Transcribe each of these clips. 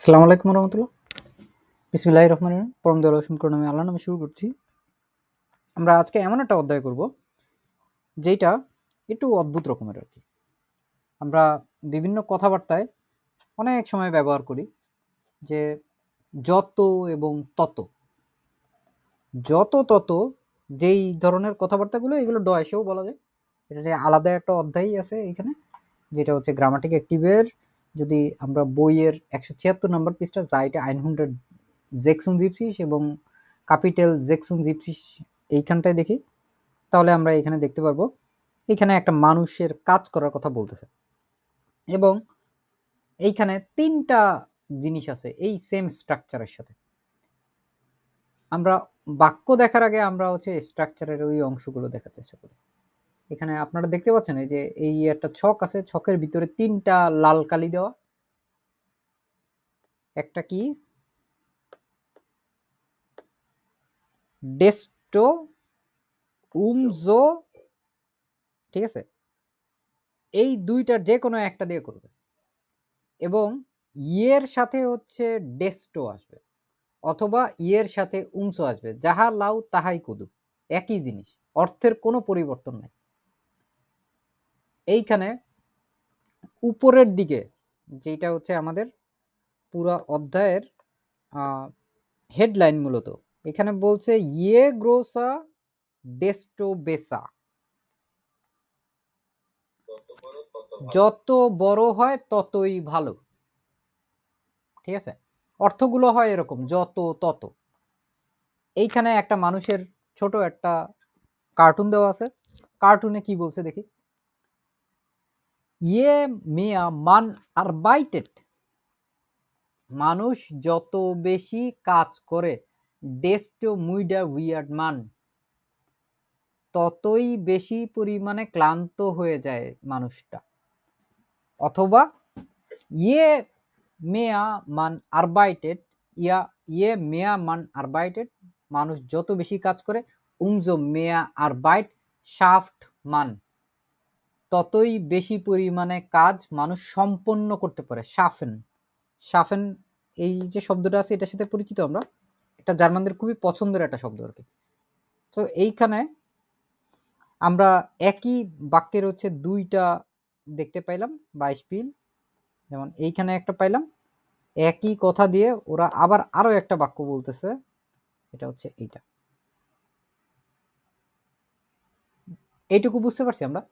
আসসালামু আলাইকুম রহমতুল্লাহ। বিসমিল্লাহ রহমান রহিম। পরম দয়াল অসীম করুন আমি আল্লাহ নামে শুরু করছি। আমরা আজকে এমন একটা অধ্যায় করব যেটা একটু অদ্ভুত রকমের আর কি। আমরা বিভিন্ন কথাবার্তায় অনেক সময় ব্যবহার করি যে যত এবং তত। যত তত যেই ধরনের কথাবার্তাগুলো, এগুলো ড এসেও বলা যায়। এটা যে আলাদা একটা অধ্যায়ই আছে এইখানে যেটা হচ্ছে গ্রামাটিক অ্যাক্টিভের যদি আমরা বইয়ের একশো ছিয়াত্তর নম্বর পৃষ্ঠা যাইটা আইন হুন্ড্রেড জেকসুন জিপসিস এবং ক্যাপিটাল জেকসুন জিপসিস এইখানটায় দেখি, তাহলে আমরা এখানে দেখতে পারব, এখানে একটা মানুষের কাজ করার কথা বলতেছে। এবং এইখানে তিনটা জিনিস আছে এই সেম স্ট্রাকচারের সাথে। আমরা বাক্য দেখার আগে আমরা হচ্ছে স্ট্রাকচারের ওই অংশগুলো দেখার চেষ্টা করি। এখানে আপনারা দেখতে পাচ্ছেন এই যে এই একটা ছক আছে, ছকের ভিতরে তিনটা লাল কালি দেওয়া। একটা কি? ডেস্টো, উমজো, ঠিক আছে? এই দুইটার যে কোনো একটা দিয়ে করবে। এবং ইয়ের সাথে হচ্ছে ডেস্টো আসবে, অথবা ইয়ের সাথে উমসো আসবে, যাহা লাউ তাহাই কুদু, একই জিনিস, অর্থের কোনো পরিবর্তন নাই। এইখানে উপরের দিকে যেটা হচ্ছে আমাদের পুরা অধ্যায়ের হেডলাইন মূলত। এখানে বলছে ইয়ে গ্রোসা ডেস্টো বেসা। যত বড় হয় ততই ভালো। ঠিক আছে? অর্থগুলো হয় এরকম, যত তত। এইখানে একটা মানুষের ছোট একটা কার্টুন দেওয়া আছে। কার্টুনে কি বলছে দেখি। ইয়ে মিয়া মান আরবাইটেড। মানুষ যত বেশি কাজ করে ডেস্টো মুইডা উইয়ার্ড মান। ততই বেশি পরিমাণে ক্লান্ত হয়ে যায় মানুষটা। অথবা ইয়ে মেয়া মান আরবাইটেড, ইয়া ইয়ে মেয়া মান আরবাইটেড, মানুষ যত বেশি কাজ করে, উমজো মেয়া আরবাইট শাফট মান। ততই বেশি পরিমাণে কাজ মানুষ সম্পন্ন করতে পারে। সাফেন সাফেন এই যে শব্দটা আছে, এটার সাথে পরিচিত আমরা? এটা জার্মানদের খুবই পছন্দের একটা শব্দ আর কি। তো এইখানে আমরা একই বাক্যের হচ্ছে দুইটা দেখতে পাইলাম, বাইশ পিল। যেমন এইখানে একটা পাইলাম, একই কথা দিয়ে ওরা আবার আরও একটা বাক্য বলতেছে, এটা হচ্ছে এইটা। এইটুকু বুঝতে পারছি আমরা?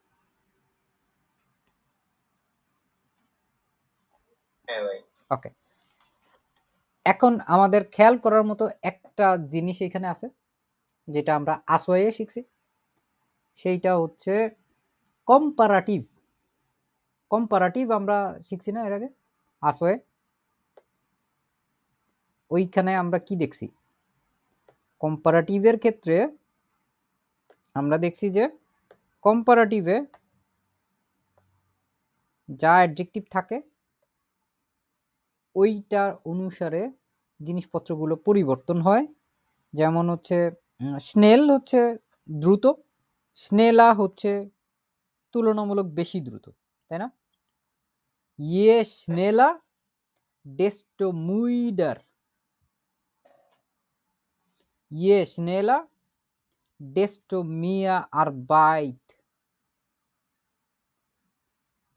ওকে এখন আমাদের খেয়াল করার মতো একটা জিনিস এখানে আছে, যেটা আমরা আসোয়ে শিখছি। সেইটা হচ্ছে কম্পারাটিভ কম্পারাটিভ আমরা শিখছি না এর আগে? আসোয়ে ওইখানে আমরা কি দেখছি? কম্পারাটিভের ক্ষেত্রে আমরা দেখছি যে কম্পারাটিভে যা অ্যাডজেক্টিভ থাকে ওইটার অনুসারে জিনিসপত্রগুলো পরিবর্তন হয়। যেমন হচ্ছে স্নেল হচ্ছে দ্রুত, স্নেলা হচ্ছে তুলনামূলক বেশি দ্রুত, তাই না? ইয়ে স্নেলা ডেস্টোমুইডার। ইয়ে স্নেলা ডেস্টো মিয়া আর বাইট।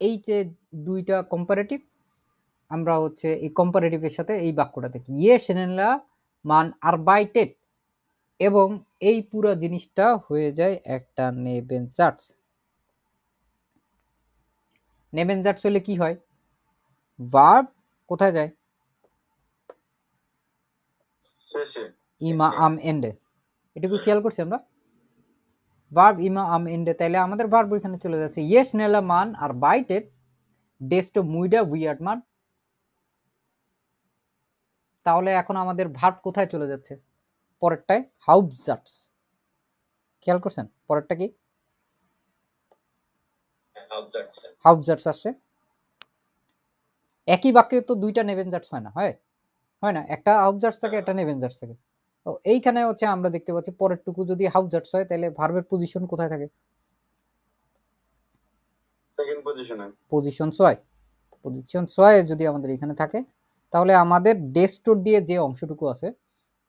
এই যে দুইটা কম্পারেটিভ আমরা হচ্ছে এই কম্পারেটিভের সাথে এই বাক্যটা দেখি। ইয়ে সেনেলা মান আরবাইটেড এবং এই পুরো জিনিসটা হয়ে যায় একটা নেবেনজার্টস নেবেনজার্টস হলে কি হয়? ভার্ব কোথায় যায়? ইমা আম এন্ডে এটুকু খেয়াল করছি আমরা? ভার্ব ইমা আম এন্ডে তাইলে আমাদের ভার্ব ওইখানে চলে যাচ্ছে। ইয়েস নেলা মান আর বাইটেড ডেস্টো মুইডা উইয়ার্ড মান তাহলে এখন আমাদের ভার্ব কোথায় চলে যাচ্ছে? পরেরটায় হাউবজার্টস খেয়াল করছেন? পরেরটা কি? হাউবজার্টস আসছে একই বাক্যে তো দুইটা নেভেনজার্টস হয় না হয়? হয় না? একটা হাউবজার্টস থাকে একটা নেভেনজার্টস থাকে। তো এইখানে হচ্ছে আমরা দেখতে পাচ্ছি পরেরটুকু যদি হাউবজার্টস হয় তাহলে ভার্বের পজিশন কোথায় থাকে? পজিশন ছয় পজিশন ছয় যদি আমাদের এখানে থাকে। তাহলে আমাদের ডেস্টোর দিয়ে যে অংশটুকু আছে,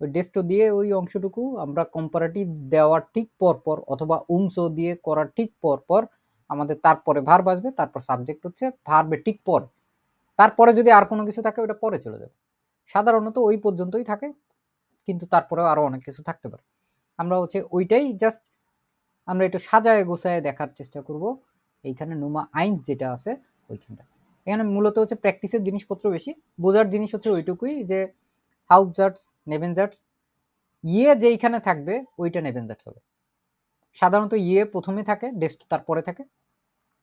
ওই ডেস্টো দিয়ে ওই অংশটুকু আমরা কম্পারেটিভ দেওয়ার ঠিক পর পর অথবা উমসো দিয়ে করার ঠিক পর পর আমাদের তারপরে ভার্ব আসবে, তারপর সাবজেক্ট হচ্ছে ভার্বের ঠিক পর। তারপরে যদি আর কোনো কিছু থাকে ওটা পরে চলে যাবে। সাধারণত ওই পর্যন্তই থাকে, কিন্তু তারপরেও আরও অনেক কিছু থাকতে পারে। আমরা হচ্ছে ওইটাই জাস্ট আমরা একটু সাজায় গোছায় দেখার চেষ্টা করব। এইখানে নুমা আইনস যেটা আছে ওইখানটা এখানে মূলত হচ্ছে প্র্যাকটিসের জিনিসপত্র বেশি। বোঝার জিনিস হচ্ছে ওইটুকুই যে হাউজার্টস নেভেনজার্টস ইয়ে যেইখানে থাকবে, ওইটা নেভেনজার্টস হবে। সাধারণত ইয়ে প্রথমে থাকে ডেস্ট তারপরে থাকে।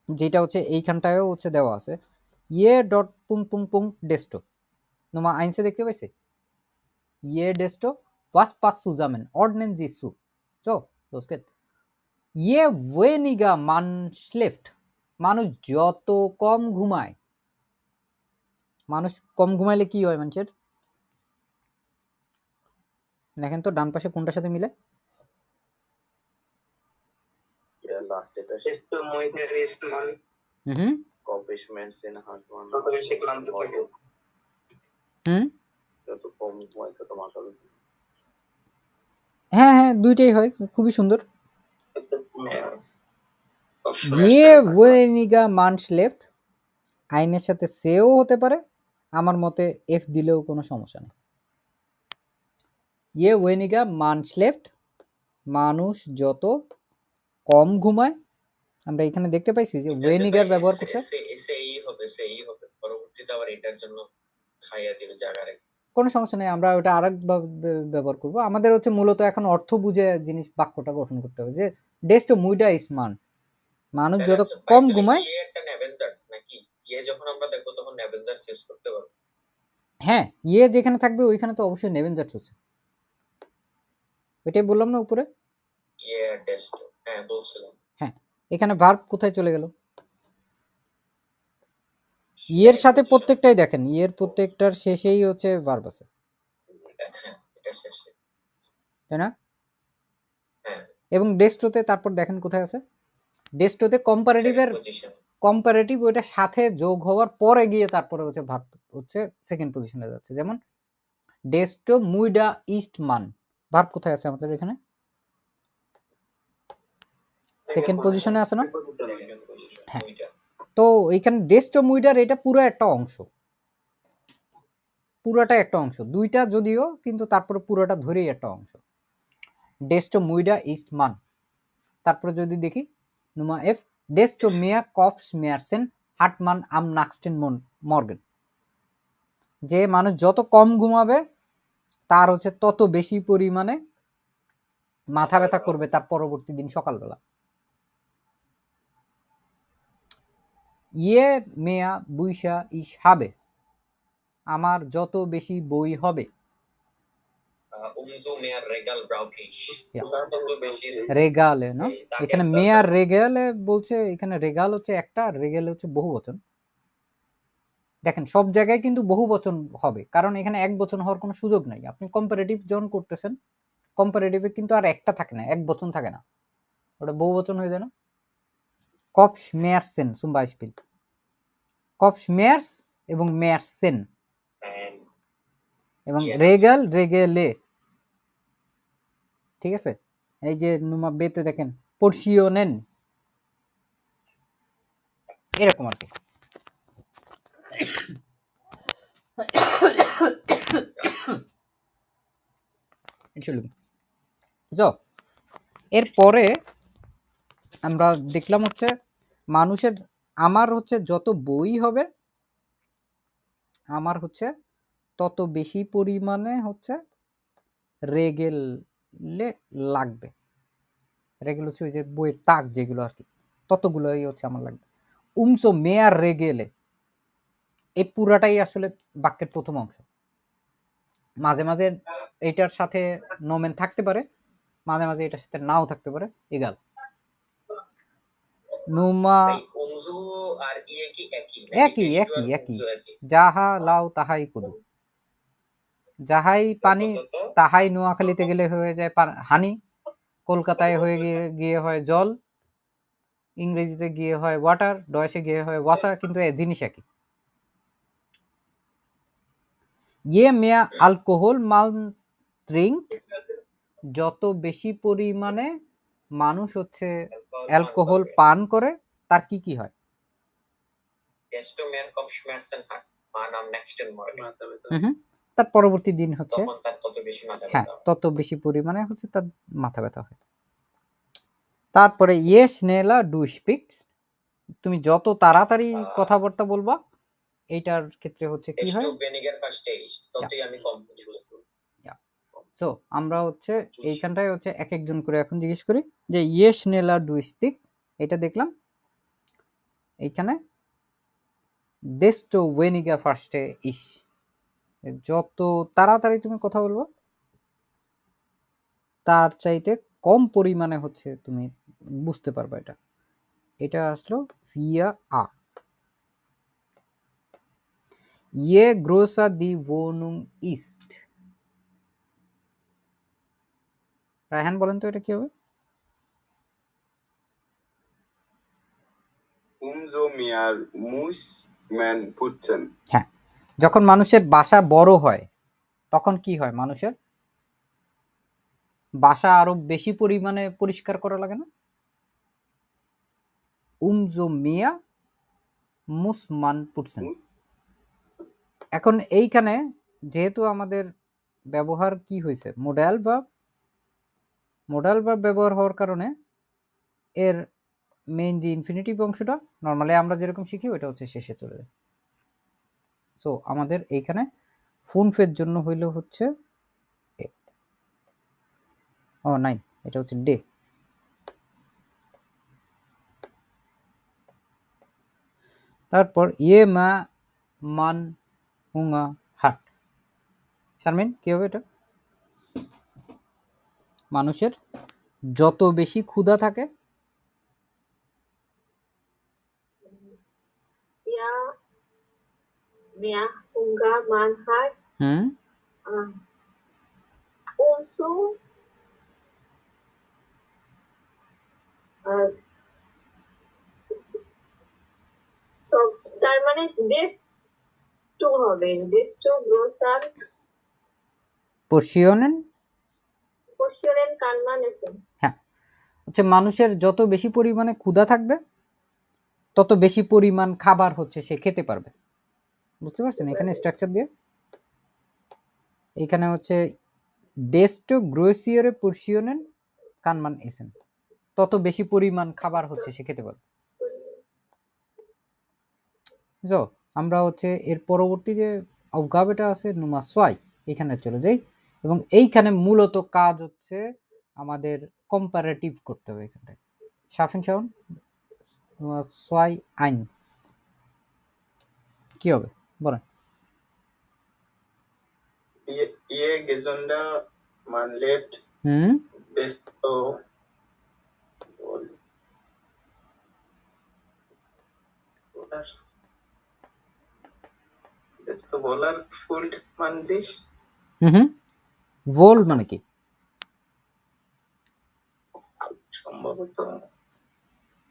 যেটা হচ্ছে এইখানটায়ও হচ্ছে দেওয়া আছে। ইয়ে ডট পুং পুং পুং ডেস্টো নোমা আইনসে দেখতে পাইছে? ইয়ে ডেস্টো was পাস ordnen sie zu so los geht's je weniger man schläft মানুষ যত কম ঘুমায় মানুষ কম ঘুমাইলে কি হয় মানুষের? দেখেন তো ডান পাশে কোনটার সাথে মিলে? হুম হুম। হ্যাঁ হ্যাঁ দুইটাই হয় খুবই সুন্দর। ওয়েনিগা মানস লেফট আইনের সাথে সেও হতে পারে। আমার মতে এফ দিলেও কোনো সমস্যা নেই। ইয়ে ওয়েনিগা মানস লেফট মানুষ যত কম ঘুমায় আমরা এখানে দেখতে পাইছি যে ওয়েনিগার ব্যবহার করছে। সেই হবে সেই হবে। পরবর্তীতে আবার এটার জন্য খাইয়া দিবে জায়গারে কোনো সমস্যা নেই আমরা ওটা আরেক ব্যবহার করব। আমাদের হচ্ছে মূলত এখন অর্থ বুঝে জিনিস বাক্যটা গঠন করতে হবে যে ডেস্ট মুইডা ইসমান মানুষ যত কম ঘুমায় একটা নাকি? ইয়ে যখন আমরা দেখব তখন শেষ করতে পারব। হ্যাঁ ইয়ে যেখানে থাকবে ওইখানে তো অবশ্যই নেবেন যাচ্ছে ওইটাই বললাম না উপরে? ইয়ে ডেস্ট হ্যাঁ বলছিলাম। এখানে ভার্ব কোথায় চলে গেল? ইয়ের সাথে প্রত্যেকটাই দেখেন ইয়ের প্রত্যেকটার শেষেই হচ্ছে ভার্ব আছে। হ্যাঁ তাই না? হ্যাঁ। এবং ডেস্টোতে তারপর দেখেন কোথায় আছে? ডেস্টোতে কম্পারেটিভের কম্পারেটিভ ওইটা সাথে যোগ হওয়ার পরে গিয়ে তারপরে হচ্ছে ভার্ব হচ্ছে সেকেন্ড পজিশনে যাচ্ছে। যেমন ডেস্টো মুইডা ইস্ট মান ভার্ব কোথায় আছে আমাদের এখানে? সেকেন্ড পজিশনে আছে না? হ্যাঁ। তো এইখানে ডেস্টো মুইডার এটা পুরো একটা অংশ। পুরোটা একটা অংশ। দুইটা যদিও কিন্তু তারপরে পুরোটা ধরেই একটা অংশ। ডেস্টো মুইডা ইস্ট মান তারপরে যদি দেখি নুমা এফ মেয়া কপস মেয়ারসেন হাটমান আম নাক্সটেন মর্গেন। যে মানুষ যত কম ঘুমাবে, তার হচ্ছে তত বেশি পরিমাণে মাথা ব্যথা করবে তার পরবর্তী দিন সকালবেলা। ইয়ে মেয়া বুইসা ইস হাবে, আমার যত বেশি বই হবে উমজু মেয়ার রেগাল ব্রাউকিশ রেগালে না এখানে মেয়ার রেগালে বলছে এখানে রেগাল হচ্ছে একটা আর রেগেল হচ্ছে বহু বচন দেখেন সব জায়গায় কিন্তু বহু বচন হবে কারণ এখানে এক বচন হওয়ার কোনো সুযোগ নাই। আপনি কম্পারেটিভ যখন করতেছেন কম্পারেটিভে কিন্তু আর একটা থাকে না এক বচন থাকে না। ওটা বহু বচন হয়ে যায় না? কপস মেয়ারসেন সুম বাইসপিল কপস মেয়ার্স এবং মেয়ারসেন এবং রেগাল রেগেলে। ঠিক আছে? এই যে নুমা, বেতে দেখেন, পড়শিও নেন। এরকম আর কি. এরপরে আমরা দেখলাম হচ্ছে, মানুষের, আমার হচ্ছে যত বই হবে, আমার হচ্ছে তত বেশি পরিমাণে হচ্ছে রেগেলে লাগবে। রেগেল হচ্ছে ওই যে বইয়ের তাক যেগুলো আর কি ততগুলোই হচ্ছে আমার লাগবে। উমসো মেয়ার রেগেলে এই পুরাটাই আসলে বাক্যের প্রথম অংশ। মাঝে মাঝে এইটার সাথে নোমেন থাকতে পারে মাঝে মাঝে এটার সাথে নাও থাকতে পারে এগাল। নুমা আর ইয়ে একই? একই, আর একই। যাহা লাও তাহাই কুদু। যাহাই পানি তাহাই নোয়াখালীতে গেলে হয়ে যায় হানি কলকাতায় হয়ে গিয়ে গিয়ে হয় জল ইংরেজিতে গিয়ে হয় ওয়াটার ডয়েসে গিয়ে হয় ওয়াসা কিন্তু জিনিস একই। ইয়ে মেয়া অ্যালকোহল মাল ড্রিঙ্ক যত বেশি পরিমাণে মানুষ হচ্ছে অ্যালকোহল পান করে। তার কি কি হয়? তার পরবর্তী দিন হচ্ছে হ্যাঁ তত বেশি পরিমাণে হচ্ছে তার মাথা ব্যথা হয়। তারপরে ইয়েস নেলা ডু স্পিক্স তুমি যত তাড়াতাড়ি কথাবার্তা বলবা এইটার ক্ষেত্রে হচ্ছে কি হয়। সো আমরা হচ্ছে এইখানটায় হচ্ছে এক একজন করে এখন জিজ্ঞেস করি যে ইয়েস নেলা ডু স্পিক এটা দেখলাম। এইখানে দেস্টো ওয়েনিগা ফার্স্টে ইস যত তাড়াতাড়ি তুমি কথা বলব তার চাইতে কম পরিমাণে হচ্ছে তুমি বুঝতে পারবে এটা। এটা আসলো ভিয়া আ। ইয়ে গ্রোসা দি ওনুং ইস্ট। রায়হান বলেন তো এটা কি হবে mehr muss man putzen. যখন মানুষের বাসা বড় হয়, তখন কি হয় মানুষের? বাসা আরও বেশি পরিমাণে পরিষ্কার করা লাগে না? উমজো মিয়া মুসমান পুটসেন। এখন এইখানে যেহেতু আমাদের ব্যবহার কি হয়েছে? মোডাল বা মোডাল বা ব্যবহার হওয়ার কারণে এর মেইন যে ইনফিনিটিভ অংশটা নর্মালি আমরা যেরকম শিখি ওটা হচ্ছে শেষে চলে যায়। সো আমাদের এইখানে ফোন ফের জন্য হইল হচ্ছে। ও নাইন এটা হচ্ছে ডে তারপর ইয়ে মা, মান, হুঙা, হাট। শারমিন, কী হবে এটা? মানুষের যত বেশি ক্ষুধা থাকে äh, umso äh, so, তার মানে হবে পশিয়নেন পশ্চিমের কান্নান এসে হচ্ছে মানুষের যত বেশি পরিমাণে ক্ষুধা থাকবে তত বেশি পরিমাণ খাবার হচ্ছে সে খেতে পারবে বুঝতে পারছেন? এখানে স্ট্রাকচার দিয়ে। এখানে হচ্ছে ডেস্টো গ্রোসিয়রে পুরসিয়নেন কানমান এসেন। তত বেশি পরিমাণ খাবার হচ্ছে সে খেতে পারবে যো আমরা হচ্ছে এর পরবর্তী যে অবগাবেটা আছে, নুমা সোয়াই, এখানে চলে যাই। এবং এইখানে মূলত কাজ হচ্ছে আমাদের কম্পারেটিভ করতে হবে এখানটায়। সাফিন নুমা সোয়াই আইনস। কি হবে? বলেন Je, je gesunder man lebt, হুম desto desto wohler fühlt man sich. হুম হুম ভোল মানে কি সম্ভবত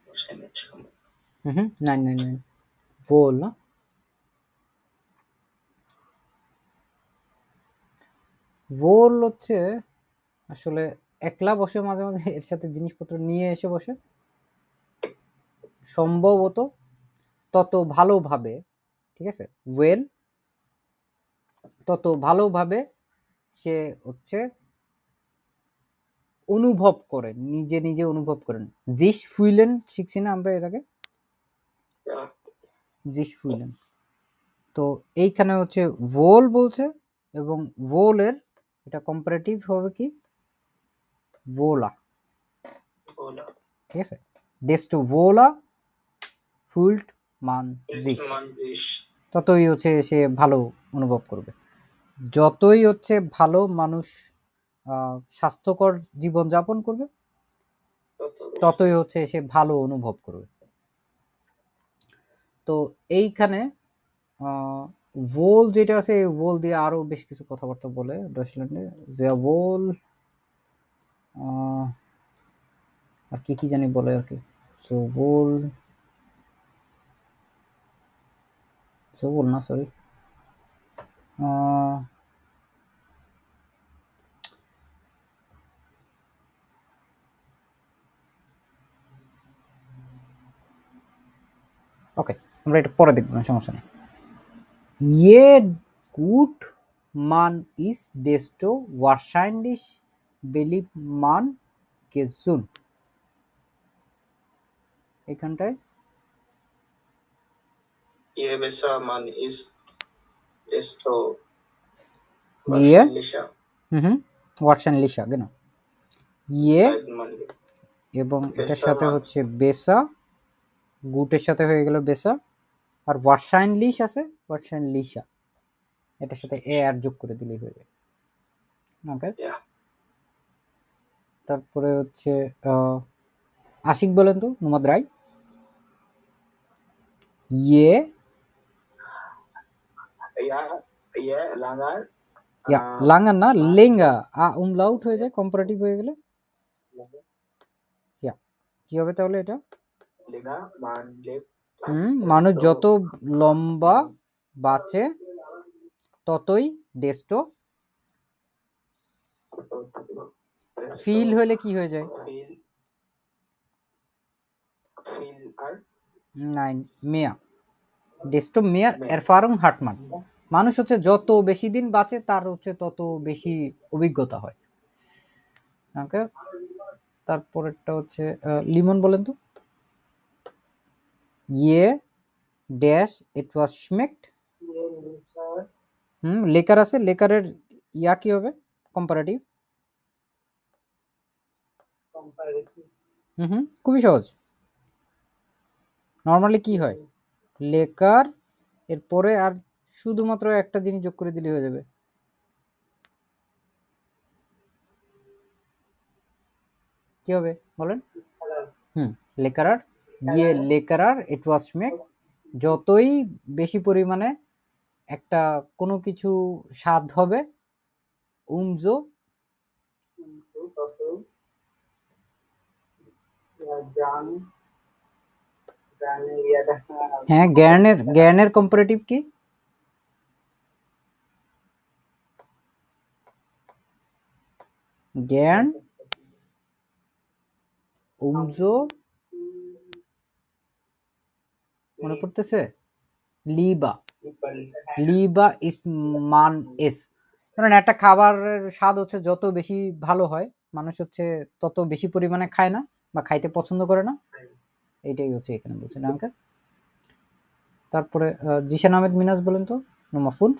রাসায়নিক সম্ভব হুম হুম নাইন নাইন নাইন ভোল না ভোল হচ্ছে আসলে একলা বসে মাঝে মাঝে এর সাথে জিনিসপত্র নিয়ে এসে বসে। সম্ভবত তত ভালোভাবে, ঠিক আছে? ওয়েল তত ভালোভাবে সে হচ্ছে অনুভব করে, নিজে নিজে অনুভব করেন। জিস ফুইলেন শিখছি না আমরা এর আগে? জিস ফুইলেন তো এইখানে হচ্ছে ভোল বলছে এবং ভোলের এটা কম্পারেটিভ হবে কি? ভোলা ঠিক আছে? ডেস্টো ভোলা ফুল্ট মান জিস. ততই হচ্ছে সে ভালো অনুভব করবে। যতই হচ্ছে ভালো মানুষ স্বাস্থ্যকর জীবন যাপন করবে ততই। হচ্ছে সে ভালো অনুভব করবে। তো এইখানে ভোল যেটা আছে এই ভোল দিয়ে আরও বেশ কিছু কথাবার্তা বলে ডচল্যান্ডে যে ভোল আর কি কি জানি বলে আর কি। সো ভোল সো ভোল না সরি ওকে আমরা এটা পরে দেখব না সমস্যা নেই। ইয়ে গুড মান ইস ডেস্টো ওয়ারশাইনলিশ বেলিভ মান গেজুন এখানটায়? besser man ist, desto wahrscheinlicher. এবং এটার সাথে। হচ্ছে বেসা গুটের সাথে হয়ে গেল বেসা। আর ওয়ারশাইনলিশ আছে ওয়ারশাইনলিশা এটার সাথে এ আর যোগ করে দিলেই হয়ে যাবে ওকে তারপরে হচ্ছে আশিক বলেন তো নুমাদ রায়। ইয়ে. ইয়া আহ, লাঙ্গা না লেঙ্গা। আ উমলাউট হয়ে যায় কম্পারেটিভ হয়ে গেলে। ইয়া কি হবে তাহলে এটা? Liga, man lebt. মানুষ যত লম্বা বাঁচে, ততই ডেস্টো ফিল হলে কি হয়ে যায়? নাইন মেয়া। ডেস্টো মেয়ার এরফারুং হাটমান মানুষ হচ্ছে যত বেশি দিন বাঁচে, তার হচ্ছে তত বেশি অভিজ্ঞতা হয়। ওকে তারপরেরটা হচ্ছে লিমন বলেন তো? ইয়ে ড্যাশ ইট ওয়াজ স্মেক্ট হুম লেকার আছে লেকারের ইয়া কি হবে? কম্পারেটিভ হুম হুম, খুবই সহজ। নর্মালি কি হয়? লেকার এরপরে আর শুধুমাত্র একটা জিনিস যোগ করে দিলে হয়ে যাবে। কি হবে? বলেন। হুম লেকারার ইয়ে লেকারার ইট ওয়াজ মেক, যতই বেশি পরিমাণে একটা কোনো কিছু স্বাদ হবে, উমজো। হ্যাঁ জ্ঞানের জ্ঞানের কম্পারেটিভ কি? জ্ঞান উমজো। মনে পড়তেছে? লিবা। লিবা ইস মান এস। কারণ একটা খাবারের স্বাদ হচ্ছে যত বেশি ভালো হয় মানুষ হচ্ছে তত বেশি পরিমাণে খায় না বা খাইতে পছন্দ করে না। এইটাই হচ্ছে এখানে বলছেন আমাকে তারপরে জিশান আহমেদ মিনাজ বলেন তো নোমাফুন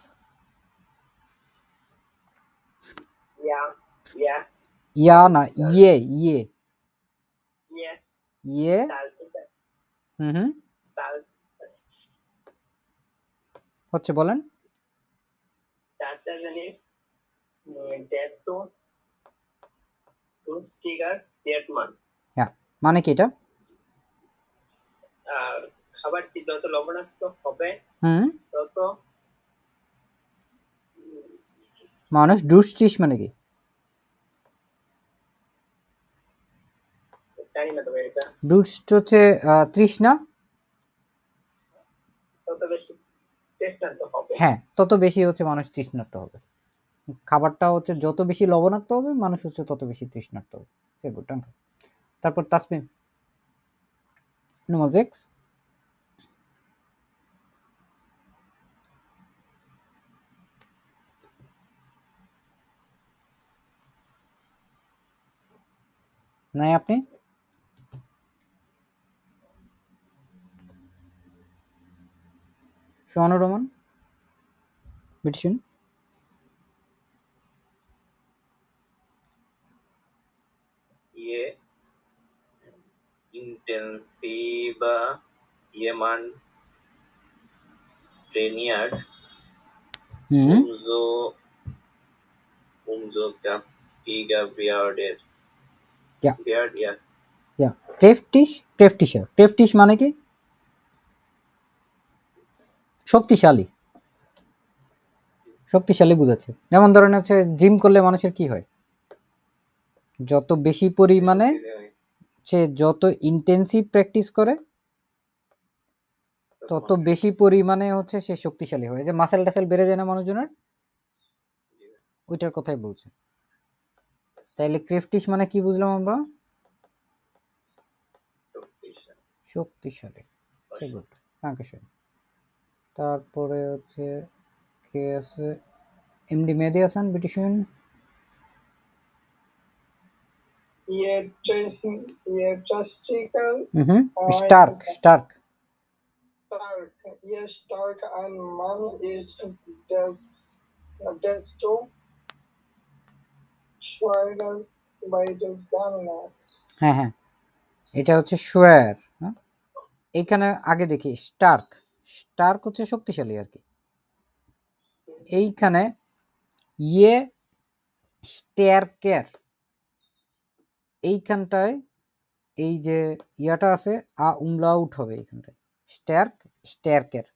ইয়া না ইয়ে ইয়ে। ইয়ে। হুম হুম। Salz. হচ্ছে বলেন. হ্যাঁ মানে কি এটা? খাবারটি যত লবণাক্ত হবে হুম। তত মানুষ দুশ্চিস মানে কি? দুষ্ট হচ্ছে তৃষ্ণা। তত বেশি হ্যাঁ তত বেশি হচ্ছে মানুষ তৃষ্ণার্ত হবে। খাবারটা হচ্ছে যত বেশি লবণাক্ত হবে, মানুষ হচ্ছে তত বেশি তৃষ্ণার্ত হবে। তারপর তাসমিম। নোমাজেক্স নাই আপনি? সোহানুর রহমান বিটসুন ये intensiva jemand trainiert, হুম umso, umso kräftiger wird er. Ja. Wird er. ইয়া ক্রেফটিশ ক্রেফটিশার ক্রেফটিশ মানে কি শক্তিশালী। শক্তিশালী বুঝাচ্ছে। যেমন ধরেন হচ্ছে জিম করলে মানুষের কি হয়? যত বেশি পরিমাণে সে যত ইন্টেন্সিভ প্র্যাকটিস করে তত বেশি পরিমাণে হচ্ছে সে শক্তিশালী হয়। যে মাসেল টাসেল বেড়ে যায় না মানুষজনের? ওইটার কথাই বলছে। তাইলে ক্রেফটিস মানে কি বুঝলাম আমরা? শক্তিশালী। গুড ডাঙ্কেশন তারপরে হচ্ছে কে আছে এমডি মেহেদি হাসান বিটিশন Ihr Tracing, ihr Trustical হুম স্টার্ক স্টার্ক stark, ihr stark ein Mann ist des, desto schwerer bei der Gamme. হ্যাঁ হ্যাঁ এটা হচ্ছে শোয়ার হ্যাঁ এইখানে আগে দেখি স্টার্ক স্টার্ক হচ্ছে শক্তিশালী আর কি। এইখানে ইয়ে স্টেয়ারকের এইখানটায় এই যে ইয়াটা আছে, আ উমলাউট হবে এইখানটায়। স্ট্যার্ক স্ট্যার্কের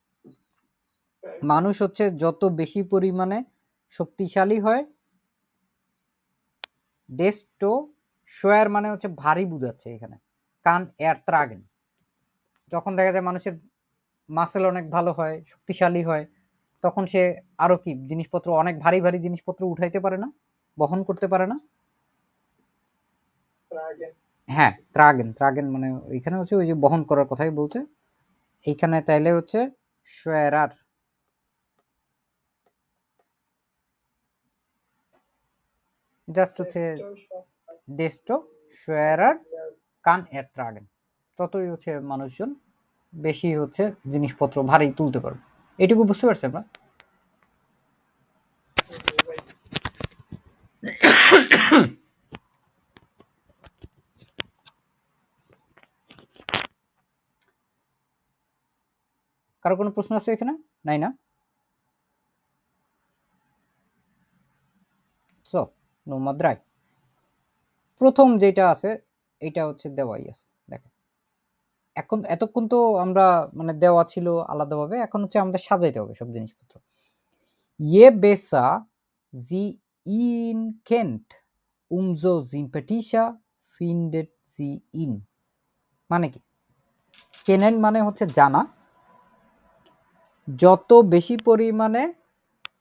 মানুষ হচ্ছে যত বেশি পরিমাণে শক্তিশালী হয় দেশটো শোয়ার মানে হচ্ছে ভারী বুঝাচ্ছে এখানে। কান এর ত্রাগেন। যখন দেখা যায় মানুষের মাসেল অনেক ভালো হয় শক্তিশালী হয় তখন সে আরও কি জিনিসপত্র অনেক ভারী ভারী জিনিসপত্র উঠাইতে পারে না? বহন করতে পারে না? হ্যাঁ ত্রাগেন ত্রাগেন মানে এখানে হচ্ছে ওই যে বহন করার কথাই বলছে। এইখানে তাইলে হচ্ছে শোয়ারার জাস্ট হচ্ছে. দেশটো শোয়ারার কান এর ত্রাগেন ততই হচ্ছে মানুষজন বেশি হচ্ছে জিনিসপত্র ভারী তুলতে পারবে। এটুকু বুঝতে পারছি আমরা কারও কোনো প্রশ্ন আছে এখানে? নাই না? সো মোহাম্মদ রায় প্রথম যেটা আছে, এটা হচ্ছে দেওয়াই আছে। এখন এতক্ষণ তো আমরা মানে দেওয়া ছিল আলাদাভাবে এখন হচ্ছে আমাদের সাজাইতে হবে সব জিনিসপত্র। ইয়ে বেসা জি ইন কেন্ট উমজো জিম্পেটিসা ফিন্ডেট জি ইন। মানে কি? কেনেন মানে হচ্ছে জানা। যত বেশি পরিমাণে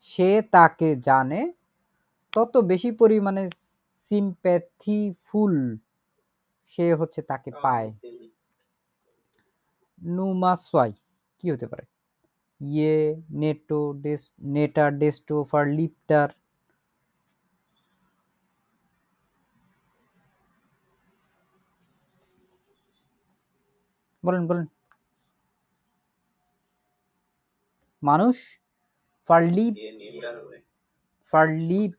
সে তাকে জানে তত বেশি পরিমাণে সিম্প্যাথিফুল সে হচ্ছে তাকে পায়। নুমাসওয়াই কি হতে পারে? ইয়ে নেটো ডেস নেটার ডেস্টো ফার লিপটার। বলেন বলেন। মানুষ? ফারলিপ ইয়ে নিউটার ফারলিপ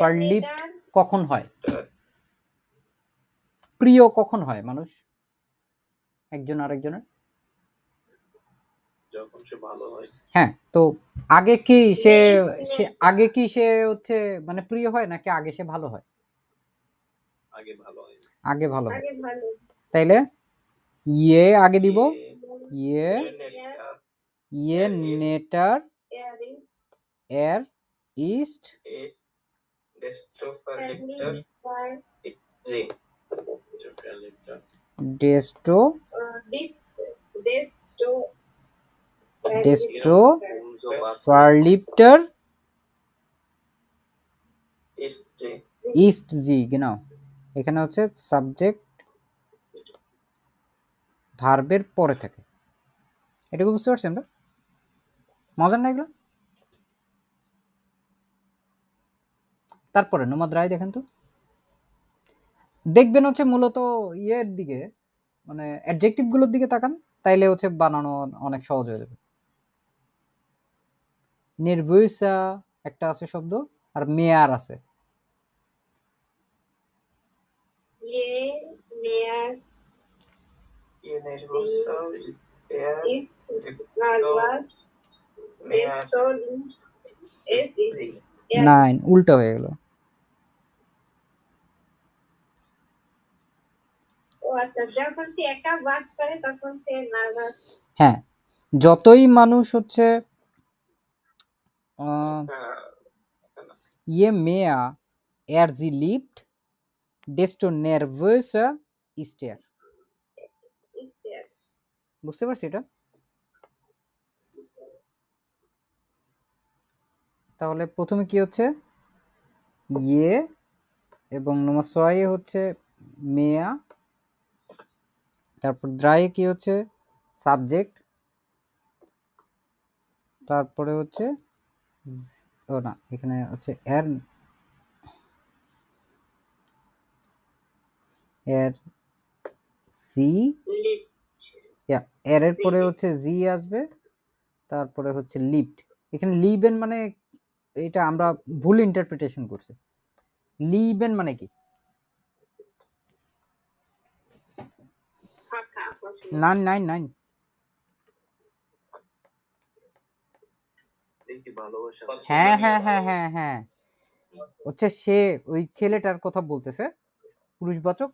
Verliebt. Eltern কখন হয়? প্রিয় কখন হয় মানুষ? একজন আরেকজনের? যখন সে ভালো হয়। হ্যাঁ তো আগে কি সে সে আগে কি সে হচ্ছে মানে প্রিয় হয় নাকি আগে সে ভালো হয়? আগে ভালো হয়। আগে ভালো হয়। তাইলে? ইয়ে আগে দিব। ইয়ে ইয়ে ইয়ে নেটার। ইয়ে East. নেটার। এর ইস্ট। desto verliebt verliebter ডেস্টো বাত ফারলিপ্টার. ইস্ট জি genau. এখানে হচ্ছে সাবজেক্ট ভার্বের পরে থাকে। এটুকু বুঝতে পারছি আমরা মজার না এগুলো? তারপরে, নোমাদ রায় দেখেন তো। দেখবেন হচ্ছে মূলত ইয়ের দিকে মানে অ্যাডজেক্টিভগুলোর দিকে তাকান তাইলে হচ্ছে বানানো অনেক সহজ হয়ে যাবে। নির্ভুসা একটা আছে শব্দ আর মেয়ার আছে। নাইন উল্টা হয়ে গেল। ও আচ্ছা যখন সে একা বাস করে তখন সে নার্ভাস হ্যাঁ যতই মানুষ হচ্ছে er sie liebt, desto nervöser ist er. ist er বুঝতে পারছি এটা? তাহলে প্রথমে কি হচ্ছে? ইয়ে এবং নম্বর ছয়ে হচ্ছে মেয়া তারপর দ্রায়ে কি হচ্ছে? সাবজেক্ট তারপরে হচ্ছে ও না, এখানে হচ্ছে এর এর সি এর এর পরে হচ্ছে জি আসবে, তারপরে হচ্ছে লিফট এখানে লিবেন মানে এটা আমরা ভুল ইন্টারপ্রিটেশন করছি। লিবেন মানে কি? হ্যাঁ হ্যাঁ হ্যাঁ হ্যাঁ হ্যাঁ। হচ্ছে সে ওই ছেলেটার কথা বলতেছে পুরুষবাচক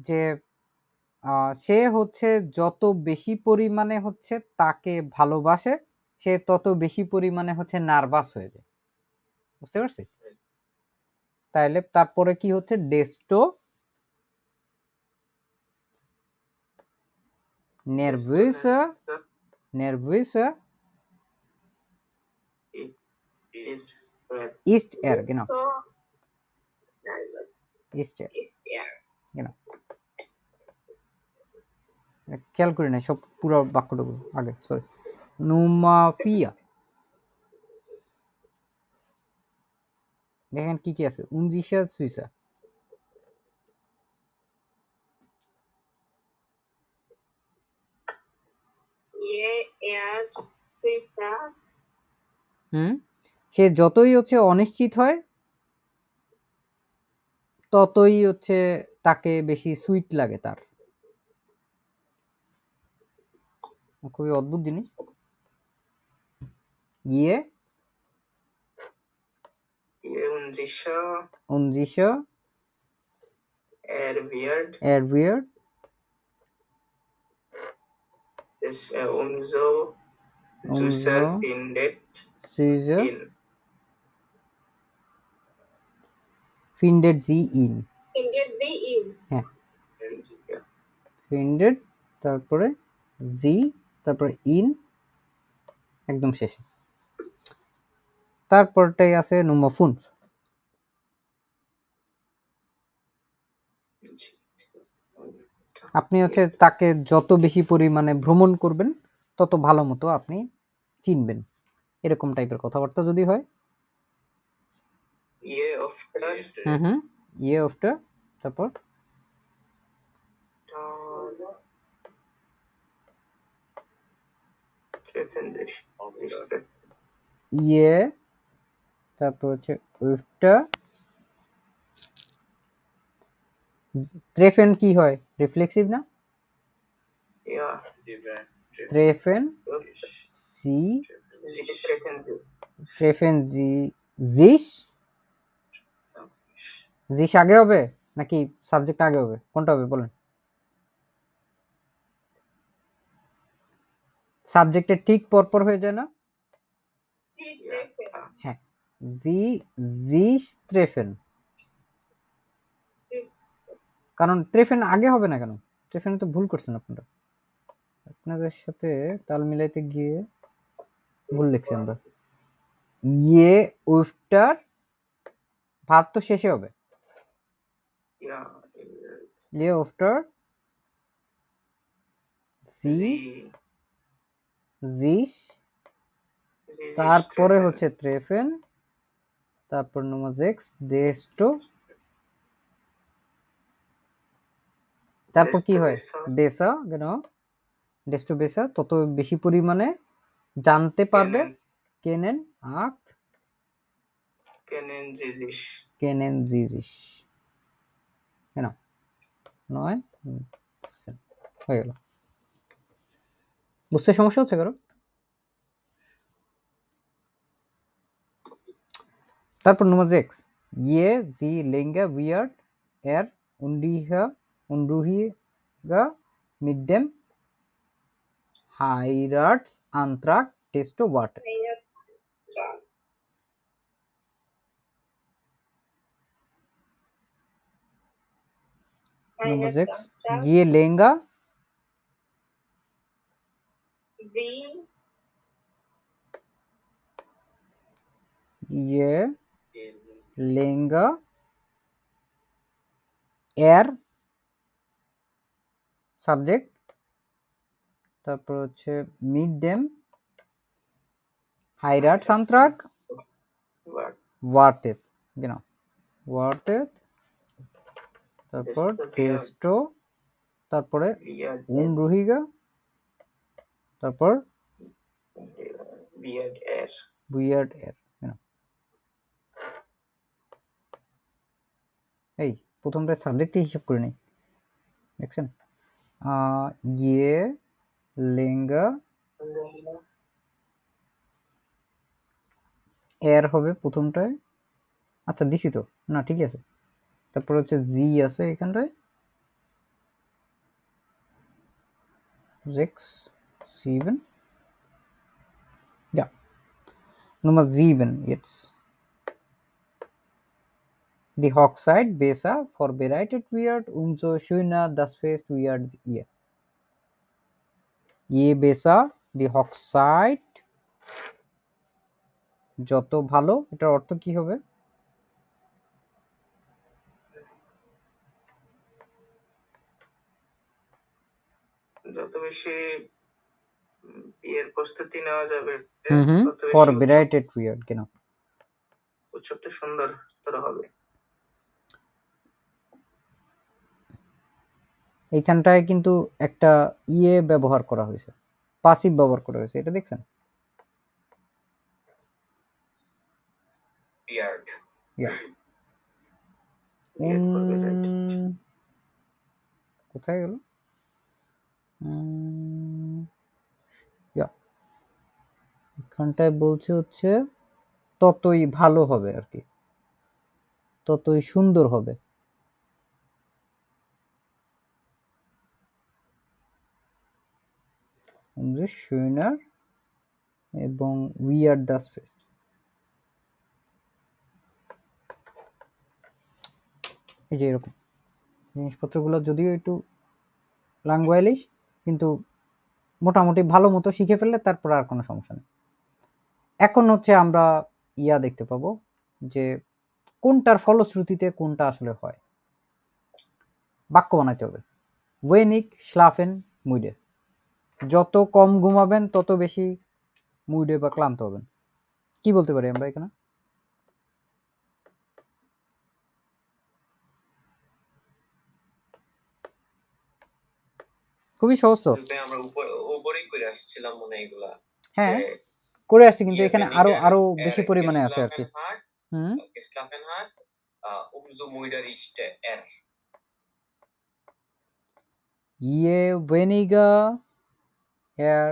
যে সে হচ্ছে যত বেশি পরিমাণে হচ্ছে তাকে ভালোবাসে সে তত বেশি পরিমাণে হচ্ছে নার্ভাস হয়ে যায়। বুঝতে পারছি? তাইলে তারপরে কি হচ্ছে? ডেস্টো nervösa nervösa Ist ist er genau. Ist er. Ist er. খেয়াল করি না সব পুরো বাক্যটুকু আগে সরি নুমাফিয়া দেখেন কি কি আছে? উনজিশা সুইসা Je er süßer. হুম? সে যতই হচ্ছে অনিশ্চিত হয় ততই হচ্ছে তাকে বেশি সুইট লাগে তার। খুবই অদ্ভুত জিনিস। গিয়ে unsicher, উনজিশা er wird এরভিয়ার es äh, umso Umso. süßer findet সুইজা ihn. ফিন্ডেড জি ইন Findet sie ihn. Ja. ফিন্ডেড তারপরে জি তারপরে ইন একদম শেষে তারপরটাই আছে নুমাফুন আপনি হচ্ছে তাকে যত বেশি পরিমাণে ভ্রমণ করবেন তত ভালো মতো আপনি চিনবেন। এরকম টাইপের কথাবার্তা যদি হয়। হুম হুম। ইয়ে অফটা তারপর? ইয়ে তারপর হচ্ছে উইফটা ট্রেফেন কি হয়? রিফ্লেক্সিভ না? ট্রেফেন. সি ট্রেফেন জি জিস জিস আগে হবে? নাকি সাবজেক্ট আগে হবে? কোনটা হবে বলেন। সাবজেক্টের ঠিক পরপর হয়ে যায় না. হ্যাঁ। জি জিস ট্রেফেন কারণ ট্রেফেন আগে হবে না কেন? ট্রেফেন তো ভুল করছেন আপনারা। আপনাদের সাথে তাল মিলাইতে গিয়ে ভুল লিখছি আমরা। ইয়ে উফটার ভাত তো শেষে হবে। ইয়ে উফটার জি জিস তারপরে হচ্ছে ট্রেফেন তারপর নোমাজেক্স দেস্টো তারপর কি হয়. বেসা কেন? ডেস্টো বেসা তত বেশি পরিমাণে জানতে পারবে কেনেন। আক কেনেন sich কেনেন জিজিস। কেন? নয় হয়ে গেল। বুঝতে সমস্যা হচ্ছে কারও? তারপর নম্বর সিক্স ইয়ে জি লেঙ্গা উইয়ার্ড এর উন্ডিহা উন্ডুহিগা মিডডেম হাইরাটস আন্ত্রাক টেস্টো ওয়াটার নম্বর সিক্স ইয়ে লেঙ্গা Sie ইয়ে লেঙ্গা এর সাবজেক্ট। তারপর হচ্ছে মিড ডেম হাইরাট সান্ত্রাক But ওয়ার্টেত genau তারপর টেস্টো তারপরে weird, উনরুহিগা তারপর weird air. বুইয়ার্ড এর এই প্রথমটা সাবজেক্টই হিসাব করে নেই দেখছেন? আহ, ইয়ে লেঙ্গা। এর হবে প্রথমটায়। আচ্ছা দিছি তো। না ঠিক আছে। তারপর হচ্ছে জি আছে এখানটায়। sechs sieben ja Nummer sieben jetzt die Hochzeit besser vorbereitet wird umso schöner das Fest wird ihr je besser die Hochzeit যত ভালো এটার অর্থ কি হবে যত বেশি বিয়ের প্রস্তুতি নেওয়া যাবে vorbereitet wird genau উৎসব- উৎসবটা সুন্দর হবে এইখানটায় কিন্তু একটা ইয়ে ব্যবহার করা হয়েছে পাসিভ ব্যবহার করা হয়েছে এটা দেখছেন? কোথায় গেল? এখানটায় বলছে হচ্ছে ততই ভালো হবে আর কি। ততই সুন্দর হবে। Umso schöner এবং উই আর দাস ফেস্ট এই যে এরকম। জিনিসপত্রগুলো যদিও একটু লাঙ্গুয়ালিশ কিন্তু মোটামুটি ভালো মতো শিখে ফেললে তারপর আর কোনো সমস্যা নেই। এখন হচ্ছে আমরা ইয়া দেখতে পাবো যে কোনটার ফলশ্রুতিতে কোনটা আসলে হয়। বাক্য বানাইতে হবে। ওয়েনিক স্লাফেন মুইডে যত কম ঘুমাবেন তত বেশি মুডে বা ক্লান্ত হবেন। কি বলতে পারি আমরা এখানে? খুবই সহজ তো। আমরা উপরেই করে আসছিলাম মনে এগুলা। হ্যাঁ করে আসছি কিন্তু ইয়ে এখানে আরও আরও বেশি পরিমাণে আছে আর কি। হুম? geschlafen umso müder ist er. je weniger er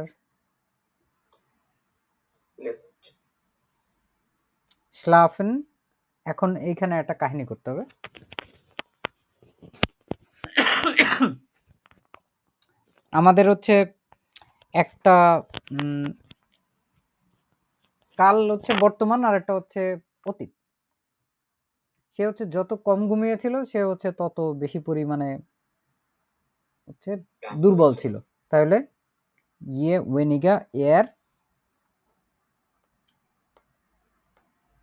Left. schlafen. এখন এইখানে একটা কাহিনী করতে হবে। আমাদের হচ্ছে একটা কাল হচ্ছে বর্তমান আর একটা হচ্ছে অতীত। সে হচ্ছে যত কম ঘুমিয়েছিল, সে হচ্ছে তত বেশি পরিমাণে হচ্ছে দুর্বল ছিল। তাহলে ইয়ে ওয়েনিগা এয়ার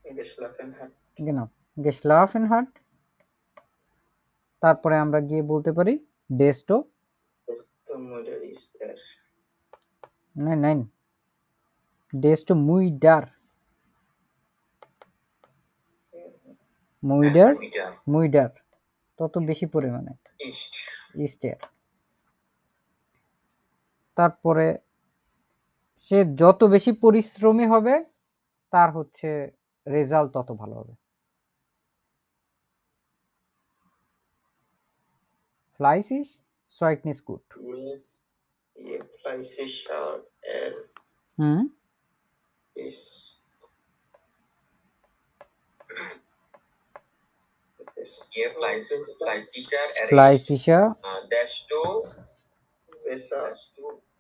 Geschlafen hat. genau geschlafen hat তারপরে আমরা গিয়ে বলতে পারি ডেস্টো Desto müder ist er. নেন নেন ডেস্টো মুইডার মুইডার Müder মুইডার তত বেশি পরিমাণে ist. ইস্টের তারপরে সে যত বেশি পরিশ্রমী হবে তার হচ্ছে রেজাল্ট তত ভালো হবে। ফ্লাইসিস সয়েকনিস গুড। হুম? ফ্লাইসিসার ফ্লাইসিসার ড্যাশ টু ড্যাশ টু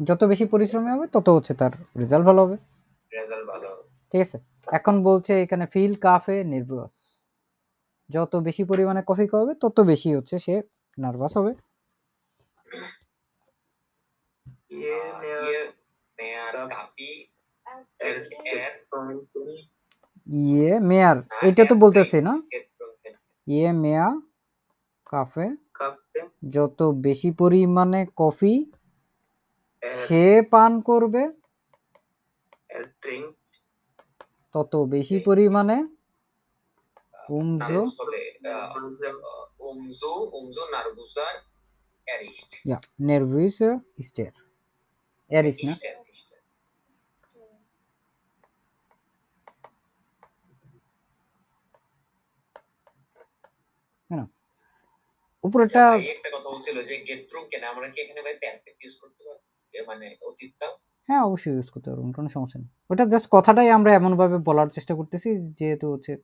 যত বেশি পরিশ্রমী হবে তত হচ্ছে তার রেজাল্ট ভালো হবে। রেজাল্ট ভালো হবে। ঠিক আছে? এখন বলছে এখানে ফিল কাফে নার্ভাস যত বেশি পরিমাণে কফি খাবে তত বেশি হচ্ছে সে নার্ভাস হবে। ইয়ে, ইয়ে মেয়ার এটা তো বলতেছি না। ইয়ে মেয়া কাফে যত বেশি পরিমাণে কফি সে পান করবে। তত বেশি পরিমাণে আচ্ছা উপরেটা একটা কথা বলছিল যে গেট্রু কেন আমরা কি এখানে ভাই প্যারফেক্ট ইউজ করতে পারি? মানে অতীতটা। হ্যাঁ অবশ্যই ইউজ করতে পারবেন কোনো সমস্যা নেই। ওটা জাস্ট কথাটাই আমরা এমনভাবে বলার চেষ্টা করতেছি যেহেতু হচ্ছে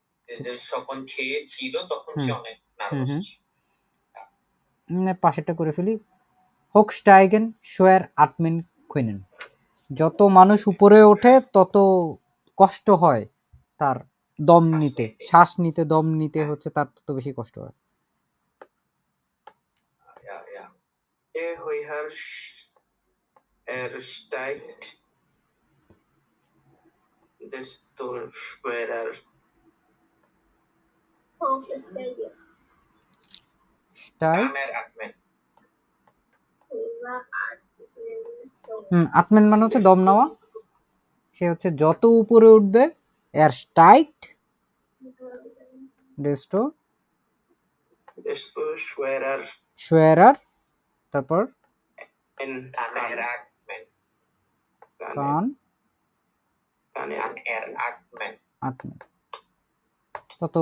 যখন খেয়ে ছিল তখন সে অনেক নার্ভাস। মানে পাশেরটা করে ফেলি। হোক স্টাইগেন শোয়ার আটমিন কুইনেন। যত মানুষ উপরে ওঠে তত কষ্ট হয় তার দম নিতে। নিতে। শ্বাস নিতে দম নিতে হচ্ছে তার তত বেশি কষ্ট হয়। er steigt desto schwerer. of মানে হচ্ছে দম নেওয়া সে হচ্ছে যত উপরে উঠবে এয়ার স্টাইট ডেস্টো সোয়েরার তারপর? কান কানে কানের আটমেন আটমেন তত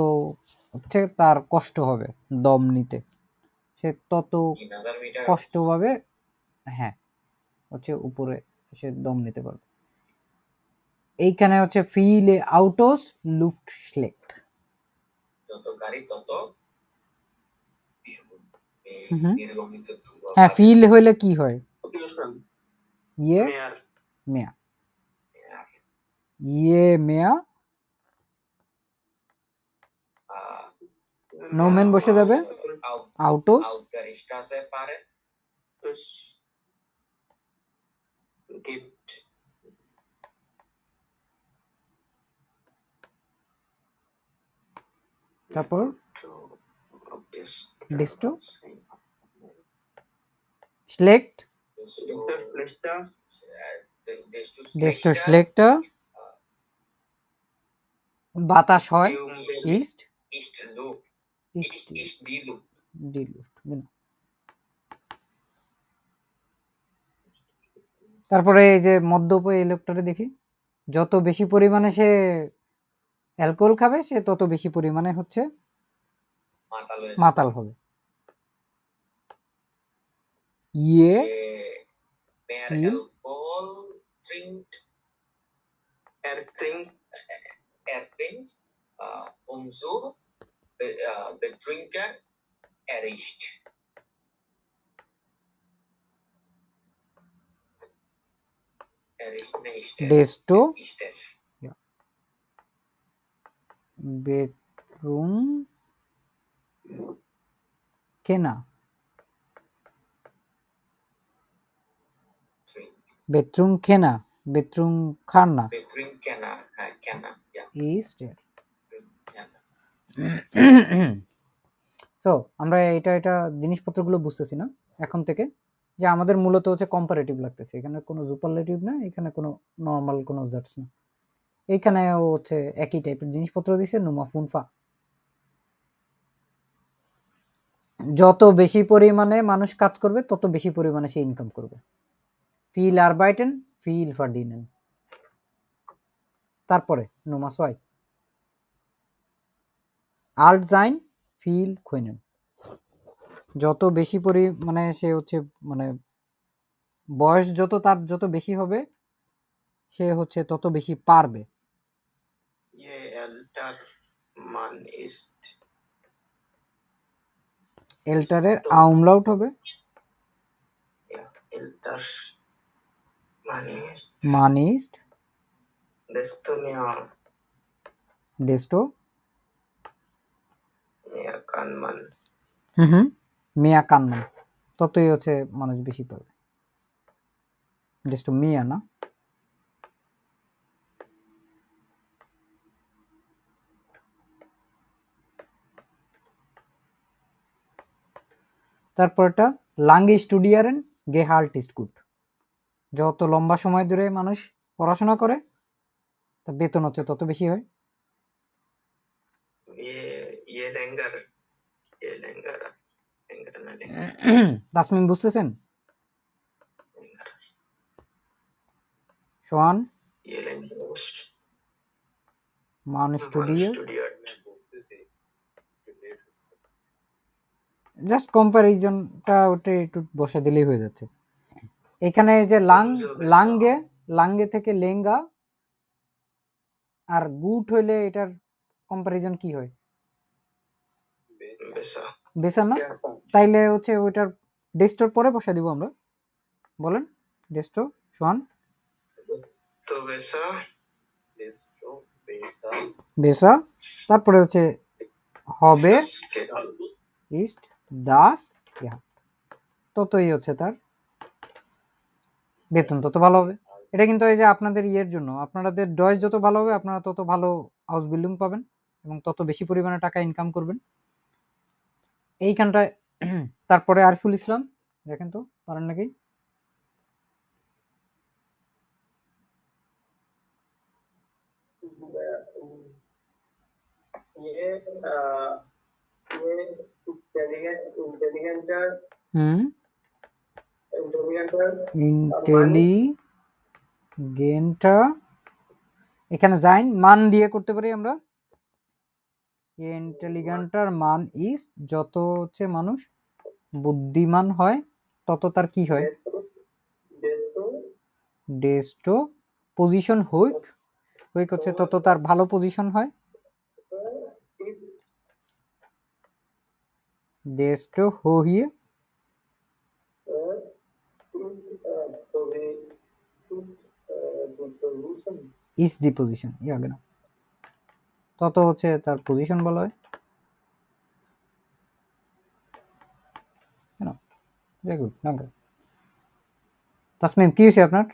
হচ্ছে তার কষ্ট হবে দম নিতে। সে তত তিন কষ্ট পাবে হ্যাঁ হচ্ছে উপরে সে দম নিতে পারবে। এইখানে হচ্ছে ফিলে আউটোস লুফট স্লেক্ট। যত গাড়ি তত হ্যাঁ। ফিল হইলে কি হয়? ইয়ে? Mehr. মেয়া ইয়ে মেয়া আহ, নোমেন বসে যাবে আউট- আউটোস আউটার স্ট্রাসে ফারেন Das gibt তারপর Desto? স্লেক্ট ডেস্টো schlechter বাতাস হয় ইস্ট ist Luft ইস্ট ist die ডি লুফট তারপরে এই যে মদ্যপ এই দেখি। যত বেশি পরিমাণে সে অ্যালকোহল খাবে সে তত বেশি পরিমাণে হচ্ছে মাতাল হবে। ইয়ে ertringt, ertrinkt, ertrinkt, uh, umso be, uh, betrinken, erreicht. Desto yeah. Betrun Kena বেডরুম কেনা trinkt বেডরুম খেনা ইজ kenna সো আমরা এটা এটা জিনিসপত্রগুলো বুঝতেছি না এখন থেকে। যে আমাদের মূলত হচ্ছে কম্পারেটিভ লাগতেছে। এখানে কোনো সুপারলেটিভ না এখানে কোনো নর্মাল কোনো জার্স না। এইখানে হচ্ছে একই টাইপের জিনিসপত্র দিছে নুমা ফুনফা যত বেশি পরিমাণে মানুষ কাজ করবে তত বেশি পরিমাণে সে ইনকাম করবে। ফিল আরবাইটেন ফিল ফার্ডিনেন তারপরে নুমা সোয়াই আল্ট জাইন ফিল খুইনেন যত বেশি পরি মানে সে হচ্ছে মানে বয়স যত তার যত বেশি হবে সে হচ্ছে তত বেশি পারবে। man এলটারের আউমলাউট হবে। ja, älter. Man ist মানিস্ট desto ডেস্টো mehr kann man. হুম হুম মিয়া কান্নান ততই হচ্ছে মানুষ বেশি পাবে। ডেস্টো মিয়া না? তারপরটা লাঙ্গে স্টুডিয়ারেন গেহাল্ট ইস্টকুট যত লম্বা সময় ধরে মানুষ পড়াশোনা করে তার বেতন হচ্ছে তত বেশি হয়। তাসমিম বুঝতেছেন? সোহান? মান স্টুডিও? জাস্ট কম্প্যারিজনটা ওটা একটু বসে দিলেই হয়ে যাচ্ছে। এখানে যে লাং লাঙ্গে লাঙ্গে থেকে লেঙ্গা আর গুট হইলে এটার কম্পারিজন কি হয়. বেসার না? তাইলে হচ্ছে ওইটার ডেস্টোর পরে বসে দিব আমরা। বলেন ডেস্টো সোহান. বেসা তারপরে হচ্ছে হবে ইস্ট দাস ইহা ততই হচ্ছে তার বেতন তত ভালো হবে এটা কিন্তু এই যে আপনাদের ইয়ের জন্য আপনাদের ডয়েস যত ভালো হবে আপনারা তত ভালো হাউস বিল্ডিং পাবেন এবং তত বেশি পরিমাণে টাকা ইনকাম করবেন এইখানটায় তারপরে আরফুল ইসলাম দেখেন তো পারেন নাকি ये अ, ये इंटेलिजेंट इंटेलिजेंटर হুম इंटेलिजेंटर ইন্টেলিগেন্টা এখানে যাইন, মান দিয়ে করতে পারি আমরা। ইন্টেলিগেন্টার মান ইজ যত হচ্ছে মানুষ বুদ্ধিমান হয়, তত তার কি হয়? ডেস্টো পজিশন হুইক হুইক হচ্ছে তত তার ভালো পজিশন হয়। ডেস্টো হো হিয়ে is ইজ দি পজিশন ইয়া তত হচ্ছে তার পজিশন বলা হয়। কেন ভেরি গুড নাঙ্গা তাসমিম কি হয়েছে আপনার?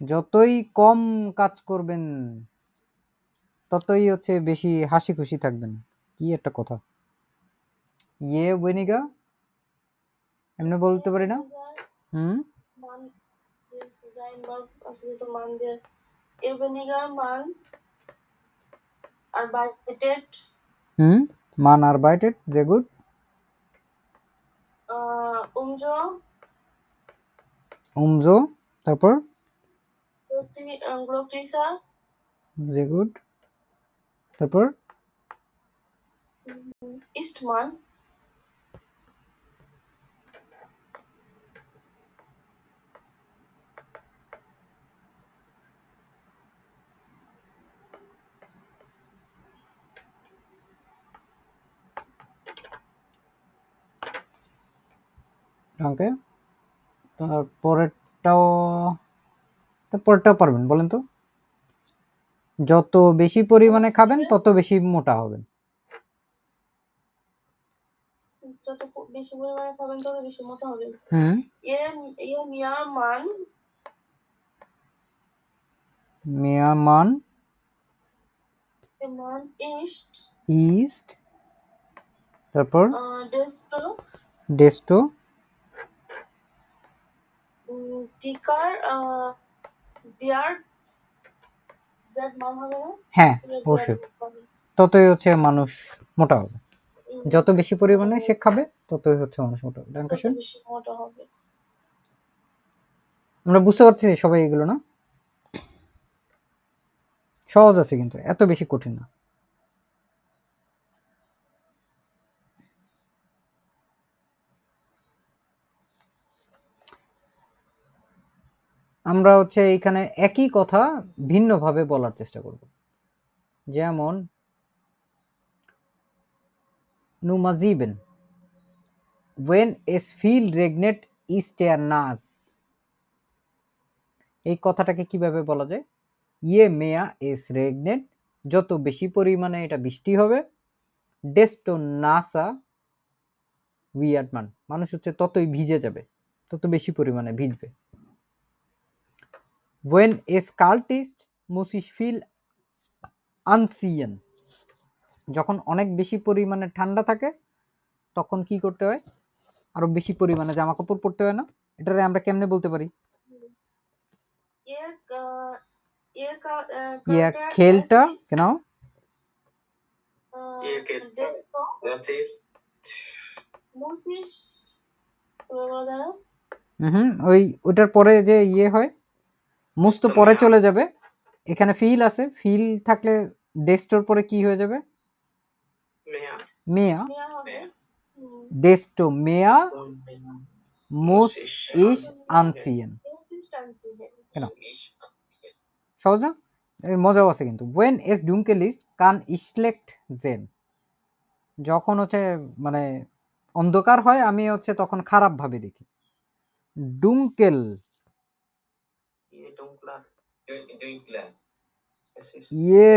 যতই কম কাজ করবেন ততই হচ্ছে বেশি হাসি খুশি থাকবেন। কি একটা কথা। ইয়ে বনিগা এমনি বলতে পারি না? হুম? মান যে যাইন বার আসলে তো মান দিয়ে এভেনিগার মান arbeitet হুম? মান আরবাইটেড যে গুড? äh, umso উমজো তারপর? glückli- äh, glücklicher যে গুড? তারপর? ist ওকে? তারপরেরটাও তারপরেরটাও পারবেন বলেন তো। যত বেশি পরিমাণে খাবেন তত বেশি মোটা হবেন। যত বেশি পরিমাণে খাবেন তত বেশি মোটা হবে হুম। এ এ মিয়ামান der ইস্ট। তারপর? ডেস্টো। হবে না? হ্যাঁ অবশ্যই। ততই হচ্ছে মানুষ মোটা হবে। যত বেশি পরিমাণে সে খাবে ততই হচ্ছে মানুষ মোটা হবে। মোটা হবে। আমরা বুঝতে পারছি সবাই এগুলো না? সহজ আছে কিন্তু এত বেশি কঠিন না। আমরা হচ্ছে এইখানে একই কথা ভিন্নভাবে বলার চেষ্টা করব। যেমন, নুমাজিবেন ওয়েন এস ফিল রেগনেট ইস্টেয়ার নাস এই কথাটাকে কীভাবে বলা যায়? ইয়ে মেয়া এস রেগনেট যত বেশি পরিমাণে এটা বৃষ্টি হবে ডেস্টো নাসা উইয়ার্ডমান মানুষ হচ্ছে ততই ভিজে যাবে, তত বেশি পরিমাণে ভিজবে। When a cultist must feel unseen যখন অনেক বেশি পরিমাণে ঠান্ডা থাকে তখন কি করতে হয়? আরও বেশি পরিমাণে জামা কাপড় পরতে হয় না? এটারে আমরা কেমনে বলতে পারি? ইয়া খেলটা কেন হুম ওই ওটার পরে যে ইয়ে হয় মুস তো পরে চলে যাবে। এখানে ফিল আছে। ফিল থাকলে ডেস্টোর পরে কি হয়ে যাবে? মেয়া। ডেস্টো মেয়া মুস ইস আনসিয়েন আচ্ছা। সহজ না? এর মজাও আছে কিন্তু। ওয়েন এস ডুমকেলিস্ট কান ইসলেক্ট জেন যখন হচ্ছে মানে অন্ধকার হয়, আমি হচ্ছে তখন খারাপ ভাবে দেখি। ডুমকেল Ie dunkler. দুই- দুই ক্লা- Es ist. ইয়ে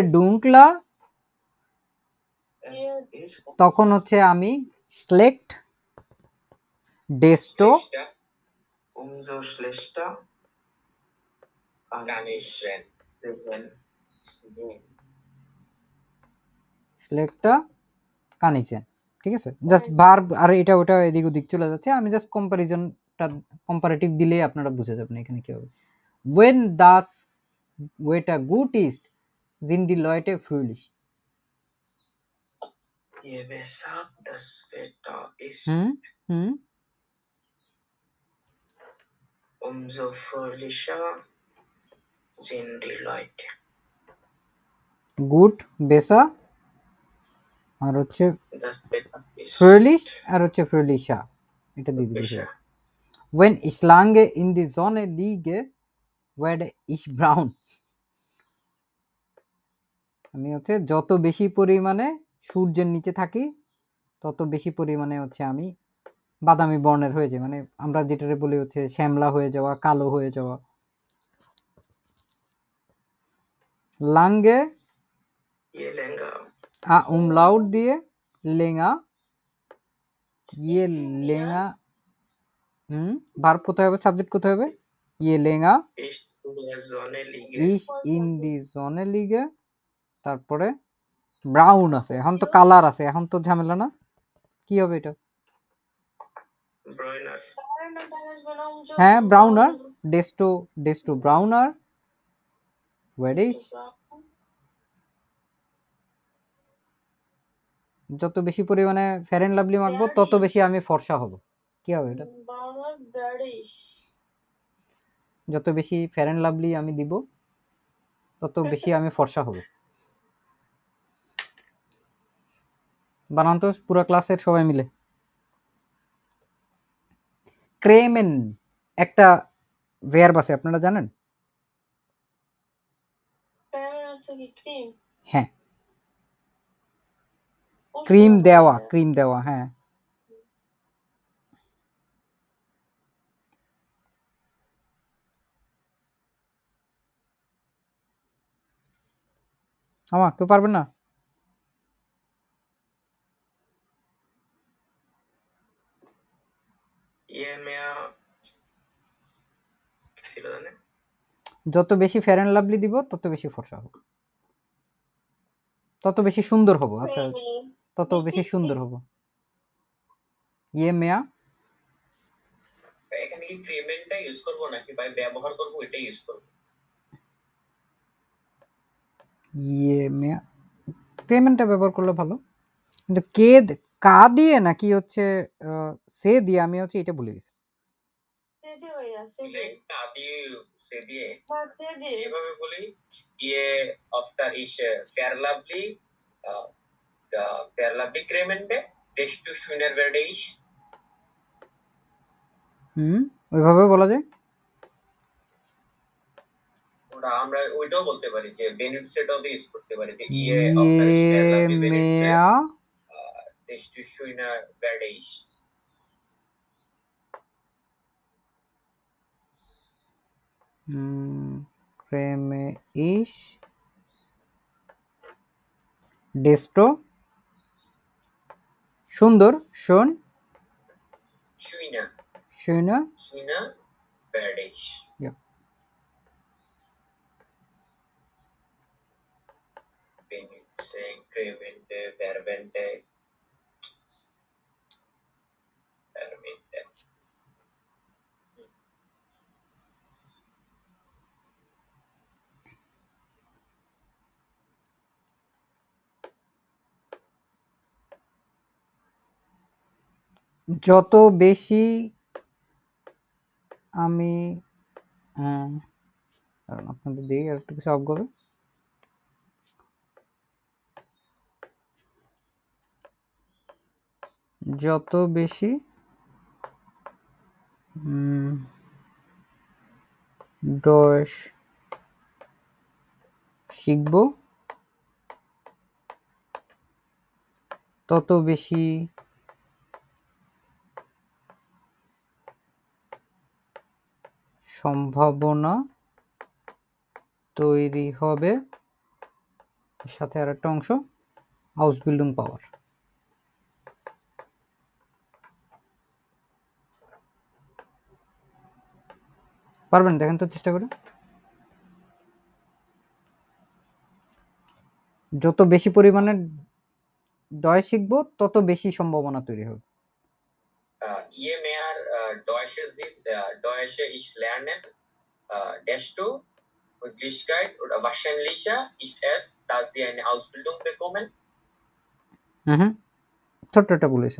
ist. তখন হচ্ছে আমি স্লেক্ট ডেস্টো. সিলেক্টটা কানিচেন ঠিক আছে? জাস্ট বার আর এটা ওটা এদিক ওদিক চলে যাচ্ছে। আমি জাস্ট কম্পারিজনটা কম্পারেটিভ দিলেই আপনারা বুঝে যাবেন এখানে কি হবে ওয়েন Das ওয়েটা good east জিন্ডি লয়টে ফ্রুলিশ Je besser das Wetter ist, হুম হুম umso fröhlicher sind die Leute. Good বেসা আর হচ্ছে Das Wetter ist ফ্রুলিশ আর হচ্ছে ফ্রুলিশা এটা দিয়ে দিতে besser. When ich lange in die Sonne liege, werde ich ব্রাউন। আমি হচ্ছে যত বেশি পরিমাণে সূর্যের নিচে থাকি তত বেশি পরিমাণে হচ্ছে আমি বাদামি বর্ণের হয়ে যাই। মানে আমরা যেটারে বলি হচ্ছে শ্যামলা হয়ে যাওয়া কালো হয়ে যাওয়া। লাঙ্গে länger আ উমলাউট দিয়ে লেঙা ইয়ে লেঙা। হুম ভার্ব কোথায় হবে? সাবজেক্ট কোথায় হবে? ইয়ে লেঙা। ইস ইন দি জনে লিগে তারপরে ব্রাউন আছে এখন তো কালার আছে এখন তো ঝামেলা না? কি হবে এটা? হ্যাঁ ব্রাউনার ডেস্টো ডেস্টো ব্রাউনার ওয়েডিশ যত বেশি পরিমাণে ফেয়ার অ্যান্ড লাভলি মাখবো তত বেশি আমি ফর্সা হব। কি হবে এটা? যত বেশি ফেয়ার অ্যান্ড লাভলি আমি দিব তত বেশি আমি ফর্সা হব। বানান তো পুরো ক্লাসের সবাই মিলে। ক্রেমেন একটা ভেয়ারব আছে আপনারা জানেন? হ্যাঁ। ক্রিম দেওয়া ক্রিম দেওয়া হ্যাঁ। আমার কেউ পারবেন না? জানে? যত বেশি ফেয়ার অ্যান্ড লাভলি দিব তত বেশি ফর্সা হব। তত বেশি সুন্দর হব আচ্ছা তত বেশি সুন্দর হব। ইয়ে মেয়া? এখানে কি ক্রিমেন্টটা ইউজ করব নাকি? ভাই ব্যবহার করব এটাই ইউজ করব? ইয়ে পেমেন্টটা ব্যবহার করলে ভালো। কিন্তু কে কা দিয়ে নাকি হচ্ছে আহ, সে দিয়ে আমি হচ্ছে এটা বলে গেছি। সে দিয়ে ভাইয়া সে দিলে দিয়ে তা দিয়ে সে দিয়ে। না সে দিয়ে। এইভাবে বলি ইয়ে হুম ওইভাবে বলা যায়? আমরা আমরা ওইটাও বলতে পারি যে বেনিটসেটাও দিয়ে ইউজ করতে পারি যে ইয়ে আপনার স্টেলা Je বেনিটসে mea দেশটি শুইনা ব্যাডেইশ mm, creme ich সুন্দর শোন শুইনা শুনে শুইনা ব্যাডেইশ. ক্রেমেন্টে ভার্বেন্টে ভার্বেন্টে যত বেশি আমি দাঁড়ান আপনাদের দিই আর একটু কিছু অবগবে যত বেশি ডস শিখব, তত বেশি সম্ভাবনা তৈরি হবে। সাথে আর একটা অংশ হাউস বিল্ডিং পাওয়ার পারবেন দেখেন তো চেষ্টা করে। যত বেশি পরিমাণে ডয় শিখব তত বেশি সম্ভাবনা তৈরি হবে। ইয়ে মেয়ার ডয়েশে জিল ডয়েশে ইস লার্নেন ড্যাশ টু ইংলিশ গাইড ওটা ভাষান লিশা ইস এস দাস দি আইন হাউস বিল্ডিং রেকমেন্ড হুম হ্যাঁ, হ্যাঁ। ছোট্ট একটা বলেছে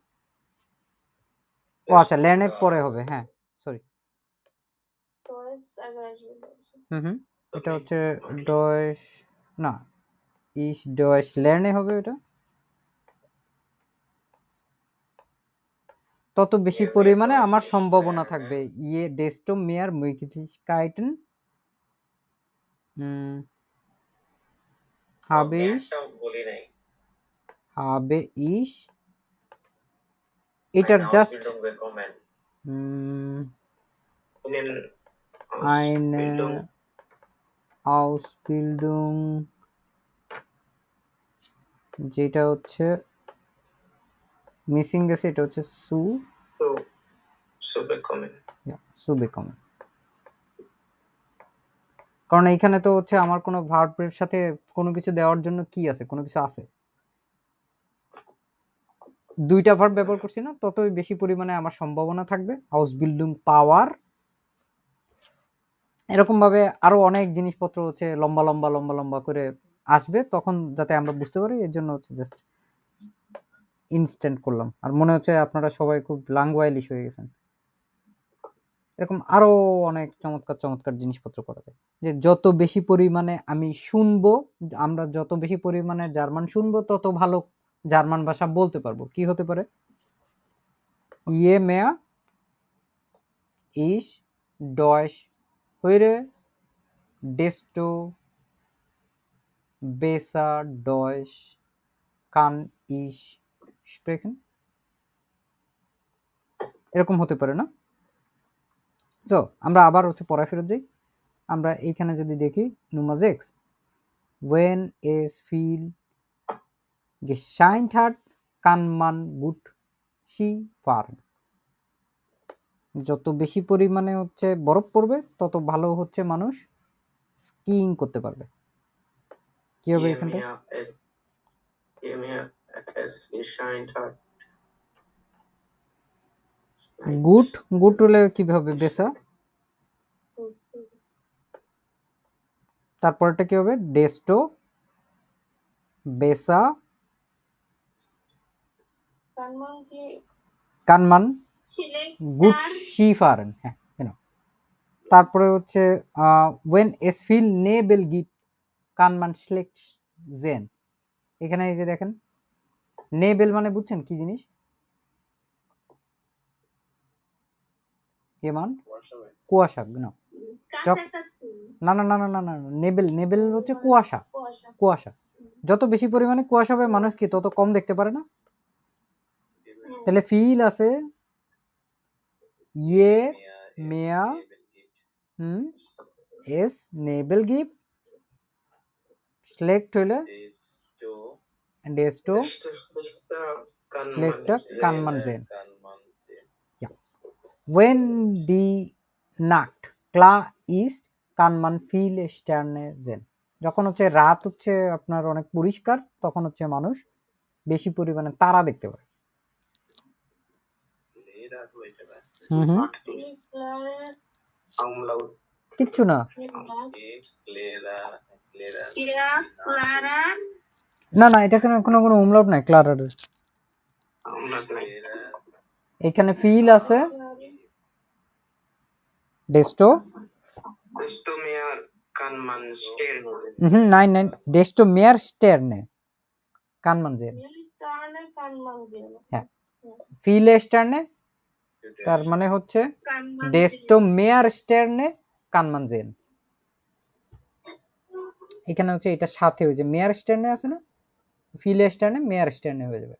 ও আচ্ছা ল্যানের পরে হবে হ্যাঁ সরি ডয়েস আগে আসবে হুম হুম এটা হচ্ছে ডয়েস না ইস ডয়েস ল্যানে হবে এটা তত বেশি পরিমাণে আমার সম্ভাবনা থাকবে ইয়ে ডেস্টো মেয়ার ich mehrটাও বলি নাই। habe ich এটার জাস্ট eine Ausbildung যেটা হচ্ছে মিসিং গেছে এটা হচ্ছে সু zu bekommen. সু বেকমেন কারণ এইখানে তো হচ্ছে আমার কোনো ভার্বের সাথে কোনো কিছু দেওয়ার জন্য কি আছে? কোনো কিছু আছে? দুইটা ভার্ব ব্যবহার করছি না, ততই বেশি পরিমাণে আমার সম্ভাবনা থাকবে। হাউস বিল্ডিং পাওয়ার এরকম ভাবে আরও অনেক জিনিসপত্র হচ্ছে লম্বা লম্বা লম্বা লম্বা করে আসবে, তখন যাতে আমরা বুঝতে পারি, এর জন্য হচ্ছে জাস্ট ইনস্ট্যান্ট করলাম। আর মনে হচ্ছে আপনারা সবাই খুব লাংওয়াইলিশ হয়ে গেছেন। এরকম আরও অনেক চমৎকার চমৎকার জিনিসপত্র করা যায়। যে যত বেশি পরিমাণে আমি শুনব, আমরা যত বেশি পরিমাণে জার্মান শুনব, তত ভালো জার্মান ভাষা বলতে পারব। কি হতে পারে? ইয়ে মেয়া ইস ডয়েশ হইরে ডেস্টো বেসা ডয়েশ কান ইস স্প্রেকেন। এরকম হতে পারে না? তো আমরা আবার হচ্ছে পড়া ফেরত যাই। আমরা এইখানে যদি দেখি নুমাজ এক্স। ওয়েন এস ফিল gescheint hat, kann man gut Ski fahren. যত বেশি পরিমাণে হচ্ছে বরফ পড়বে তত ভালো হচ্ছে মানুষ স্কিইং করতে পারবে। কি হবে এখানটা গুড গুড হলে কীভাবে বেসা? তারপরটা কি হবে? ডেস্টো বেসা কানমান গুড আর শিফারেন হ্যাঁ কেন তারপরে হচ্ছে ওয়েন নে বেল গিভ কানমান সিলেক্ট জেন এখানে এই যে দেখেন নেবেল মানে বুঝছেন কি জিনিস? এমান? কুয়াশা না না না না না না না নেবেল নেবেল হচ্ছে কুয়াশা। কুয়াশা। কুয়াশা। যত বেশি পরিমাণে কুয়াশা হবে মানুষ কি তত কম দেখতে পারে না? তাহলে ফিল আছে। ইয়ে মেয়া, হুম, এস, নেবেল গিভ সিলেক্ট হইলে ডেস্টো সিলেক্ট কানমান জেন। die Nacht klar ist kann man viele Sterne sehen যখন হচ্ছে রাত হচ্ছে আপনার অনেক পরিষ্কার, তখন হচ্ছে মানুষ বেশি পরিমাণে তারা দেখতে পারে হুম হুম ক্লারের কিচ্ছু না ক্লিয়া ক্লারা না না এটা কোনো কোনো কোনো উমলাউট নাই ক্লারার এখানে ফিল আছে ডেস্টো Desto? Mehr kann man Sterne হুম নাইন নাইন ডেস্টো মেয়ার স্টারনে কানমান জেন স্টার্নের কানমানজি হ্যাঁ ফিলে স্টারনে তার মানে হচ্ছে ডেস্টো মেয়ার স্টারনে কানমান জেন এখানে হচ্ছে এটা সাথে হয়েছে মেয়ার স্টারনে আছে না? ফিলে স্টারনে মেয়ার স্টারনে হয়ে যাবে।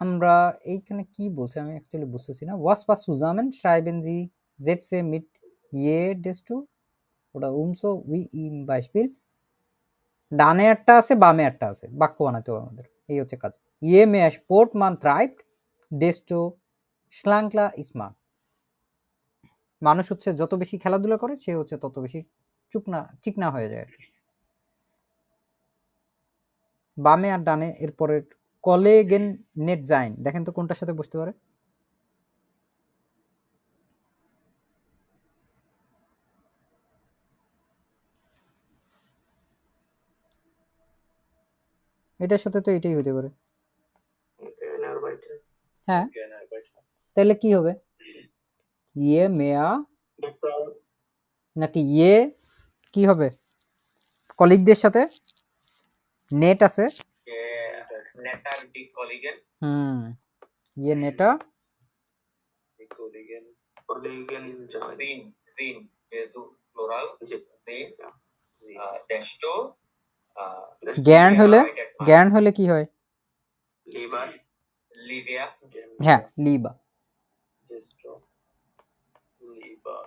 আমরা এইখানে কি বলছি আমি অ্যাকচুয়ালি বুঝতেছি না। ওয়াস পাস সুজামেন schreiben sie Sätze mit je desto ওটা উমসো উই ইম বাইসপিল ডানে একটা আছে বামে একটা আছে। বাক্য বানাতে হবে আমাদের। এই হচ্ছে কাজ। ইয়ে মে স্পোর্ট মান ট্রাইব ডেস্টো শ্লাংকলা ইসমান মানুষ হচ্ছে যত বেশি খেলাধুলা করে সে হচ্ছে তত বেশি চুকনা চিকনা হয়ে যায় আর কি। বামে আর ডানে এরপরের কলেগেন নেট জাইন। দেখেন তো কোনটার সাথে বসতে পারে? এটার সাথে তো এটাই হতে পারে। হ্যাঁ। তাহলে কি হবে ইয়ে মেয়া নাকি ইয়ে কি হবে কলিগদের সাথে নেট আছে নেটার ডি কলিগেন হুম ইয়ে নেটা Kollegen Join. জিন জিন যেহেতু প্লোরাল জি। জিন ডেস্টো জ্ঞান হলে জ্ঞান হলে কি হয় Lieber. লিভিয়া হ্যাঁ লিবা Desto. Lieber.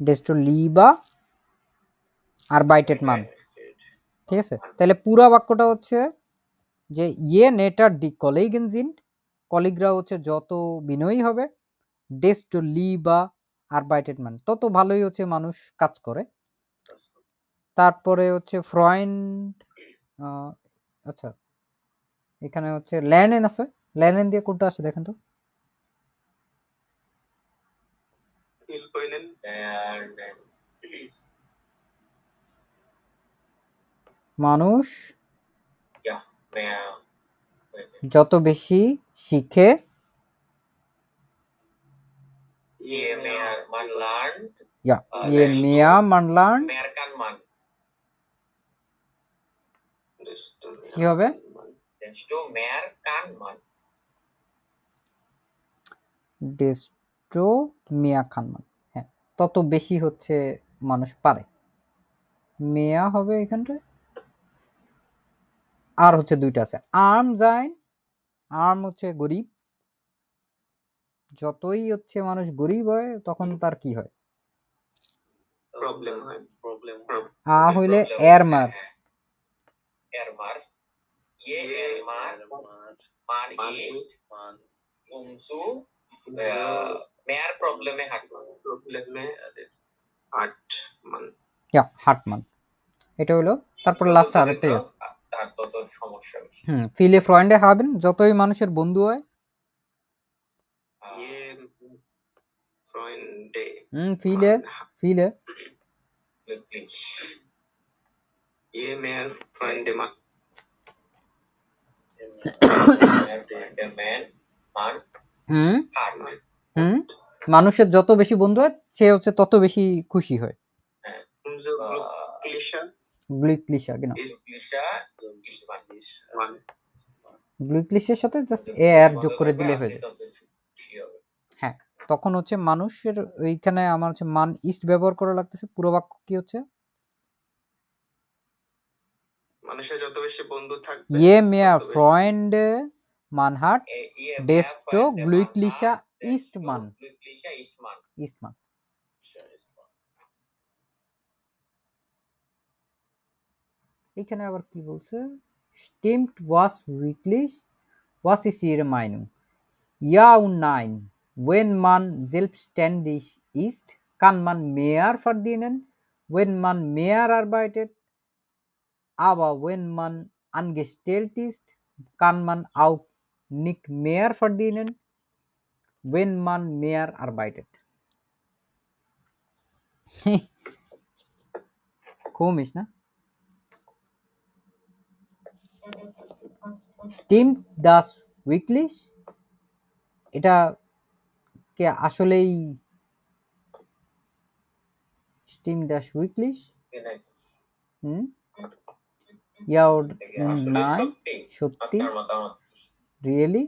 ডেস্টো লিবা আর বাইটেড মান ঠিক আছে? তাহলে পুরা বাক্যটা হচ্ছে যে ইয়ে নেটার দি কলিগেন জিন কলিগরা হচ্ছে যত বিনয়ী হবে ডেস্টো লিবা আর বাইটেড মান তত ভালোই হচ্ছে মানুষ কাজ করে। তারপরে হচ্ছে ফ্রয়েন্ড আচ্ছা এখানে হচ্ছে ল্যান্ডেন আছে। ল্যান্ডেন দিয়ে কোনটা আছে দেখেন তো? Hilfeinen. মানুষ যত বেশি শিখে ইয়ে কি হবে? ডেস্টো মেয়ার কান মান। মিয়া খানমান হ্যাঁ তত বেশি হচ্ছে মানুষ পারে। মেয়া হবে এখানটায়। আর হচ্ছে দুইটা আছে। আর্ম জাইন আর্ম হচ্ছে গরিব। যতই হচ্ছে মানুষ গরিব হয় তখন তার কি হয়? হয়। আ হইলে এরমার ইয়ে মান মেয়ার প্রবলেমে হার্টমান প্রবলেমে হার্ট মান ইয়া হার্টমান এটা হলো তারপর লাস্ট আরেকটাই আছে। তার তত সমস্যা বেশি হুম ফিলে ফ্রয়েন্ডে হবেন যতই মানুষের বন্ধু হয়। ফ্রেন্ডে হুম ফিলে ফিলে। ये मेयर फ्रेंड মান मेयर फ्रेंड मान मान হুম? মানুষের যত বেশি বন্ধু হয় সে হচ্ছে তত বেশি খুশি হয়। গ্লুইকলিশা glücklicher ist man. man. গ্লুইকলিশের সাথে জাস্ট এ আর যোগ করে দিলে হয়ে যায়। হবে। তখন হচ্ছে মানুষের ওইখানে আমার হচ্ছে মান ইস্ট ব্যবহার করা লাগতেছে পুরো বাক্য কি হচ্ছে? মানুষের যত বেশি বন্ধু থাকবে ইয়ে মেয়া ফ্রয়েন্ড মানহাট Äh, ihr Desto mehr Freunde man glücklicher hat, ist desto man. Glücklicher ist man. ইস্টমান এখানে আবার কি বলছে stimmt was wirklich was ist ihre Meinung ja und nein wenn man selbstständig ist kann man mehr verdienen wenn man mehr arbeitet aber wenn man angestellt ist kann man auch nicht mehr verdienen Wenn man mehr arbeitet komisch ne stimmt das wirklich এটা কে আসলেই das wirklich Genau. হুম oder আসলে nein সত্যি really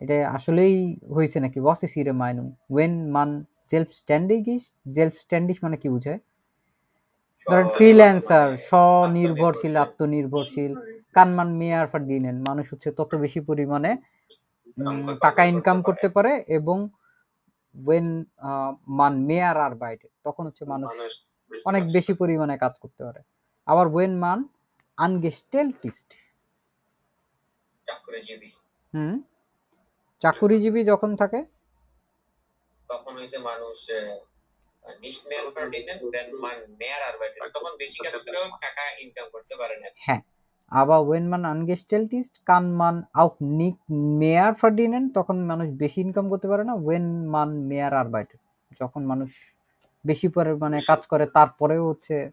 এটা আসলেই হয়েছে নাকি? was ist ihre Meinung when man selbstständig ist selbstständig মানে কি বোঝায়? ধরেন ফ্রিল্যান্সার স্বনির্ভরশীল আত্মনির্ভরশীল। কানমান মেয়ার ফার্দিনেন মানুষ হচ্ছে তত বেশি পরিমাণে টাকা ইনকাম করতে পারে এবং ওয়েন মান মেয়ার আর বাইটে তখন হচ্ছে মানুষ অনেক বেশি পরিমাণে কাজ করতে পারে। আবার ওয়েন মান আনগেস্টেলটিস্ট চাকরিজীবী। হুম? চাকুরিজীবী যখন থাকে? তখন মানুষ তখন বেশি কাজ করেও টাকা ইনকাম করতে পারে না। হ্যাঁ। ist kann man auch nicht mehr তখন মানুষ বেশি ইনকাম করতে পারে না when man mehr arbeitet যখন মানুষ বেশি পরিমাণে কাজ করে তারপরেও হচ্ছে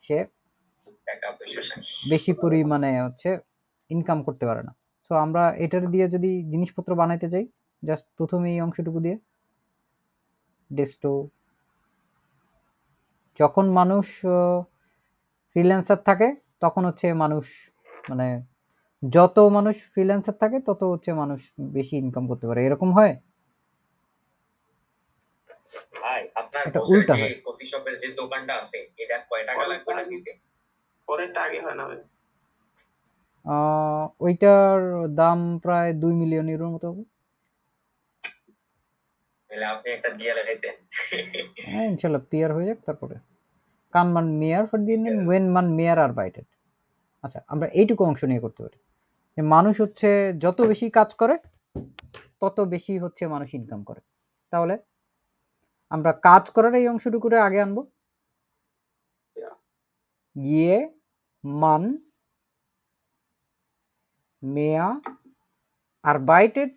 সে বেশি পরিমাণে হচ্ছে ইনকাম করতে পারে না। সো আমরা এটার দিয়ে যদি জিনিসপত্র বানাইতে চাই জাস্ট প্রথমে এই অংশটুকু দিয়ে ডেস্টো যখন মানুষ ফ্রিল্যান্সার থাকে তখন হচ্ছে মানুষ মানে যত মানুষ ফ্রিল্যান্সার থাকে তত হচ্ছে মানুষ বেশি ইনকাম করতে পারে। এরকম হয়? ভাই আপনার এটা উল্টা হয়। কফি শপের যে দোকানটা আছে এটা কয় টাকা লাগবে না আগে- দিতে পরেরটা আগে হয় না ওইটার দাম প্রায় দুই মিলিয়ন ইউরোর মতো হবে। তাহলে আপনি একটা দিয়ে লাগাইতেন হ্যাঁ ইনশাল্লাহ পিয়ার হয়ে যাক তারপরে। কান মান মেয়ার verdienen ওয়েন মান মেয়ার আর বাইটেড আচ্ছা আমরা এইটুকু অংশ নিয়ে করতে পারি। যে মানুষ হচ্ছে যত বেশি কাজ করে তত বেশি হচ্ছে মানুষ ইনকাম করে। তাহলে আমরা কাজ করার এই অংশটুকুরে আগে আনব। গিয়ে মান মেয়া arbeitet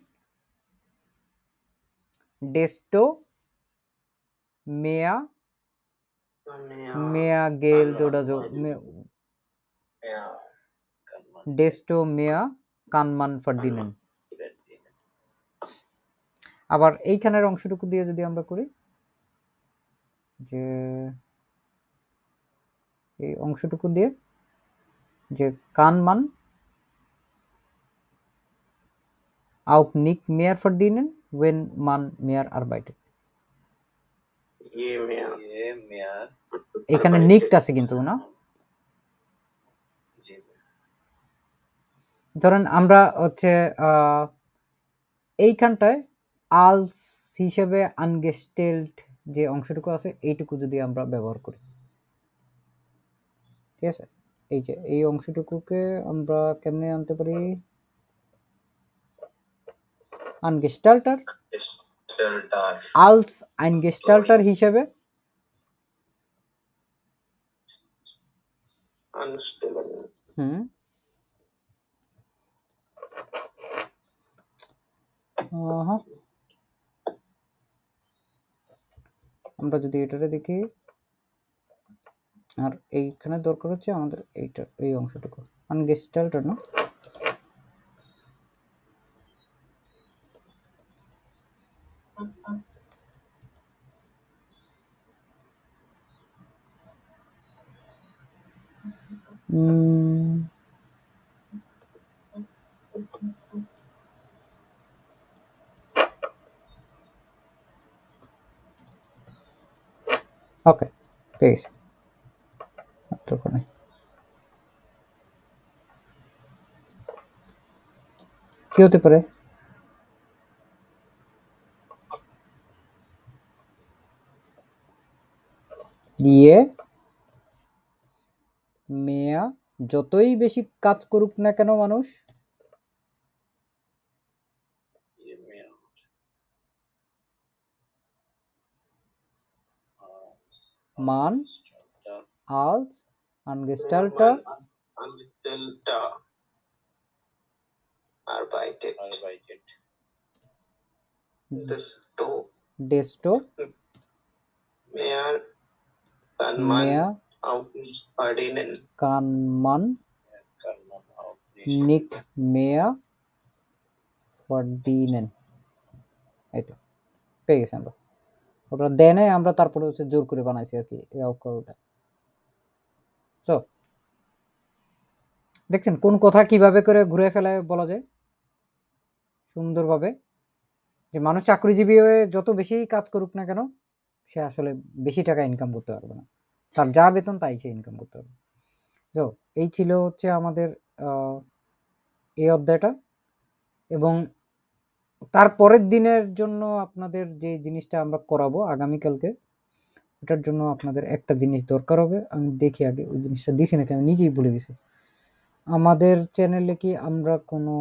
desto mehr mehr Geld oder so mehr, হ্যাঁ, desto mehr kann man verdienen আবার এইখানের অংশটুকু দিয়ে যদি আমরা করি যে এই অংশটুকু দিয়ে যে কান মান auch nicht mehr verdienen wenn man mehr arbeitet এখানে নিকট আছে কিন্তু না? ধরেন আমরা হচ্ছে আহ, এইখানটায় আলস হিসেবে আনগেস্টেলড যে অংশটুকু আছে এইটুকু যদি আমরা ব্যবহার করি। ঠিক আছে? এই যে এই অংশটুকুকে আমরা কেমনে আনতে পারি? আনগেস্টাল্টার. আলস আইনগেস্টাল্টার হিসেবে। হুম। আমরা যদি এটারে দেখি আর এইখানে দরকার হচ্ছে আমাদের এইটার এই অংশটুকু। আনগেস্টালটা না? উম, ওকে পেয়েছি আর দরকার নেই কি হতে পারে দিয়ে মেয়া যতই বেশি কাজ করুক না কেন মানুষ? ইয়ে আচ্ছা। মান? আলস? আনগেস্টালটা? আনগেস্টালটা। আরবাইটেড আরবাইটেড ডেস্টো ডেস্টো মেয়ার কানমান মেয়া? Nicht. nicht mehr verdienen এই তো পেয়ে গেছি আমরা। ওটা দেনে আমরা তারপরে হচ্ছে জোর করে বানাইছি আর কি এই অক্ষরটা তো দেখছেন কোন কথা কীভাবে করে ঘুরে ফেলায় বলা যায়? সুন্দরভাবে। যে মানুষ চাকরিজীবী হয়ে যত বেশি কাজ করুক না কেন সে আসলে বেশি টাকা ইনকাম করতে পারবে না। তার যা বেতন, তাই সে ইনকাম করতে পারবে তো এই ছিল হচ্ছে আমাদের এই অধ্যায়টা। এবং তারপরের দিনের জন্য আপনাদের যে জিনিসটা আমরা করাবো আগামীকালকে এটার জন্য আপনাদের একটা জিনিস দরকার হবে। আমি দেখি আগে ওই জিনিসটা দিছি নাকি, আমি নিজেই ভুলে গেছি। আমাদের চ্যানেলে কি আমরা কোনো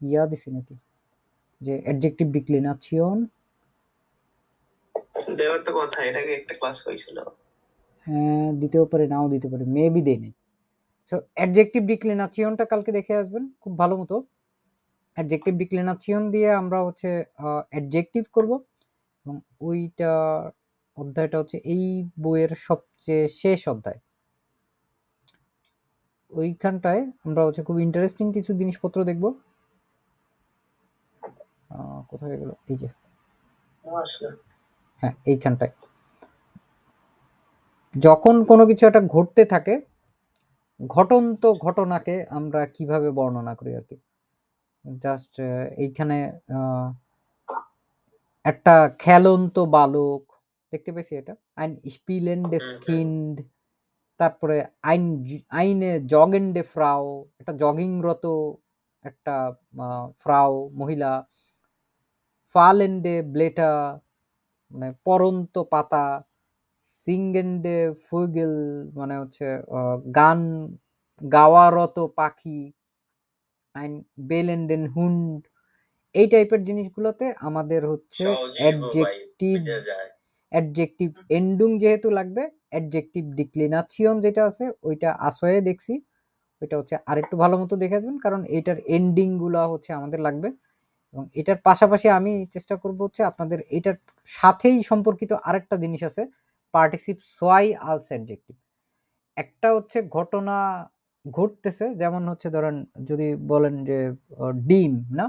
ইয়া দিছি নাকি? যে অ্যাডজেক্টিভ ডিক্লিনাচিয়ন দেওয়ার তো কথা আগে একটা ক্লাস হয়েছিল। হ্যাঁ দিতেও পারে নাও দিতে পারে মেবি নেই। সো অ্যাডজেক্টিভ ডিক্লিনাচিয়নটা কালকে দেখে আসবেন খুব ভালো মতো। অ্যাডজেক্টিভ ডিক্লিনাচিয়ন দিয়ে আমরা হচ্ছে অ্যাডজেক্টিভ করব। এবং ওইটা অধ্যায়টা হচ্ছে এই বইয়ের সবচেয়ে শেষ অধ্যায়। ওইখানটায় আমরা হচ্ছে খুব ইন্টারেস্টিং কিছু জিনিসপত্র দেখব। কোথায় গেল? এই যে। হ্যাঁ এইখানটায়। যখন কোনো কিছু একটা ঘটতে থাকে, ঘটন্ত ঘটনাকে আমরা কীভাবে বর্ণনা করি আর কি? জাস্ট এইখানে একটা খেলন্ত বালক, দেখতে পেয়েছি এটা? আইন স্পিলেন্ডে স্কিন্ড তারপরে আইন আইনে জগেন্ডে ফ্রাও, একটা জগিংরত একটা ফ্রাও, মহিলা, ফালেন্ডে ব্লেটা মানে পরন্ত পাতা সিঙ্গেন্ডে ফুগেল মানে হচ্ছে গান গাওয়ারত পাখি আইন বেলেন্ডেন হুন্ড এই টাইপের জিনিসগুলোতে আমাদের হচ্ছে অ্যাডজেক্টিভ অ্যাডজেক্টিভ এন্ডুং যেহেতু লাগবে অ্যাডজেক্টিভ ডিক্লিনাচিয়ন যেটা আছে ওইটা আসয়ে দেখছি ওইটা হচ্ছে আরেকটু ভালো মতো দেখে আসবেন কারণ এটার এন্ডিংগুলা হচ্ছে আমাদের লাগবে। এবং এটার পাশাপাশি আমি চেষ্টা করব হচ্ছে আপনাদের এটার সাথেই সম্পর্কিত আরেকটা জিনিস আছে পার্টিসিপ সোয়াই আলস অ্যাডজেক্টিভ একটা হচ্ছে ঘটনা ঘটতেছে, যেমন হচ্ছে ধরেন যদি বলেন যে ডিম, না?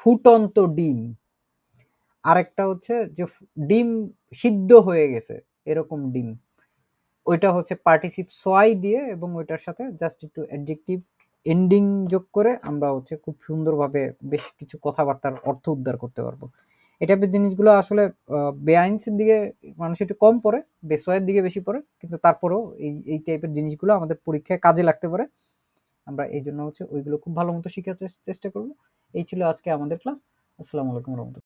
ফুটন্ত ডিম। আরেকটা হচ্ছে যে ডিম সিদ্ধ হয়ে গেছে, এরকম ডিম। ওইটা হচ্ছে পার্টিসিপ সোয়াই দিয়ে এবং ওইটার সাথে জাস্ট একটু অ্যাডজেক্টিভ এন্ডিং যোগ করে আমরা হচ্ছে খুব সুন্দরভাবে বেশ কিছু কথাবার্তার অর্থ উদ্ধার করতে পারব। এই টাইপের জিনিসগুলো আসলে বেআইনসের দিকে মানুষ একটু কম পড়ে বেসোয়ের দিকে বেশি পড়ে, কিন্তু তারপরেও এই এই টাইপের জিনিসগুলো আমাদের পরীক্ষায় কাজে লাগতে পারে। আমরা এই জন্য হচ্ছে ওইগুলো খুব ভালো মতো শেখার চেষ্টা করব। এই ছিল আজকে আমাদের ক্লাস আসসালামু আলাইকুম রহমতুল্লাহ।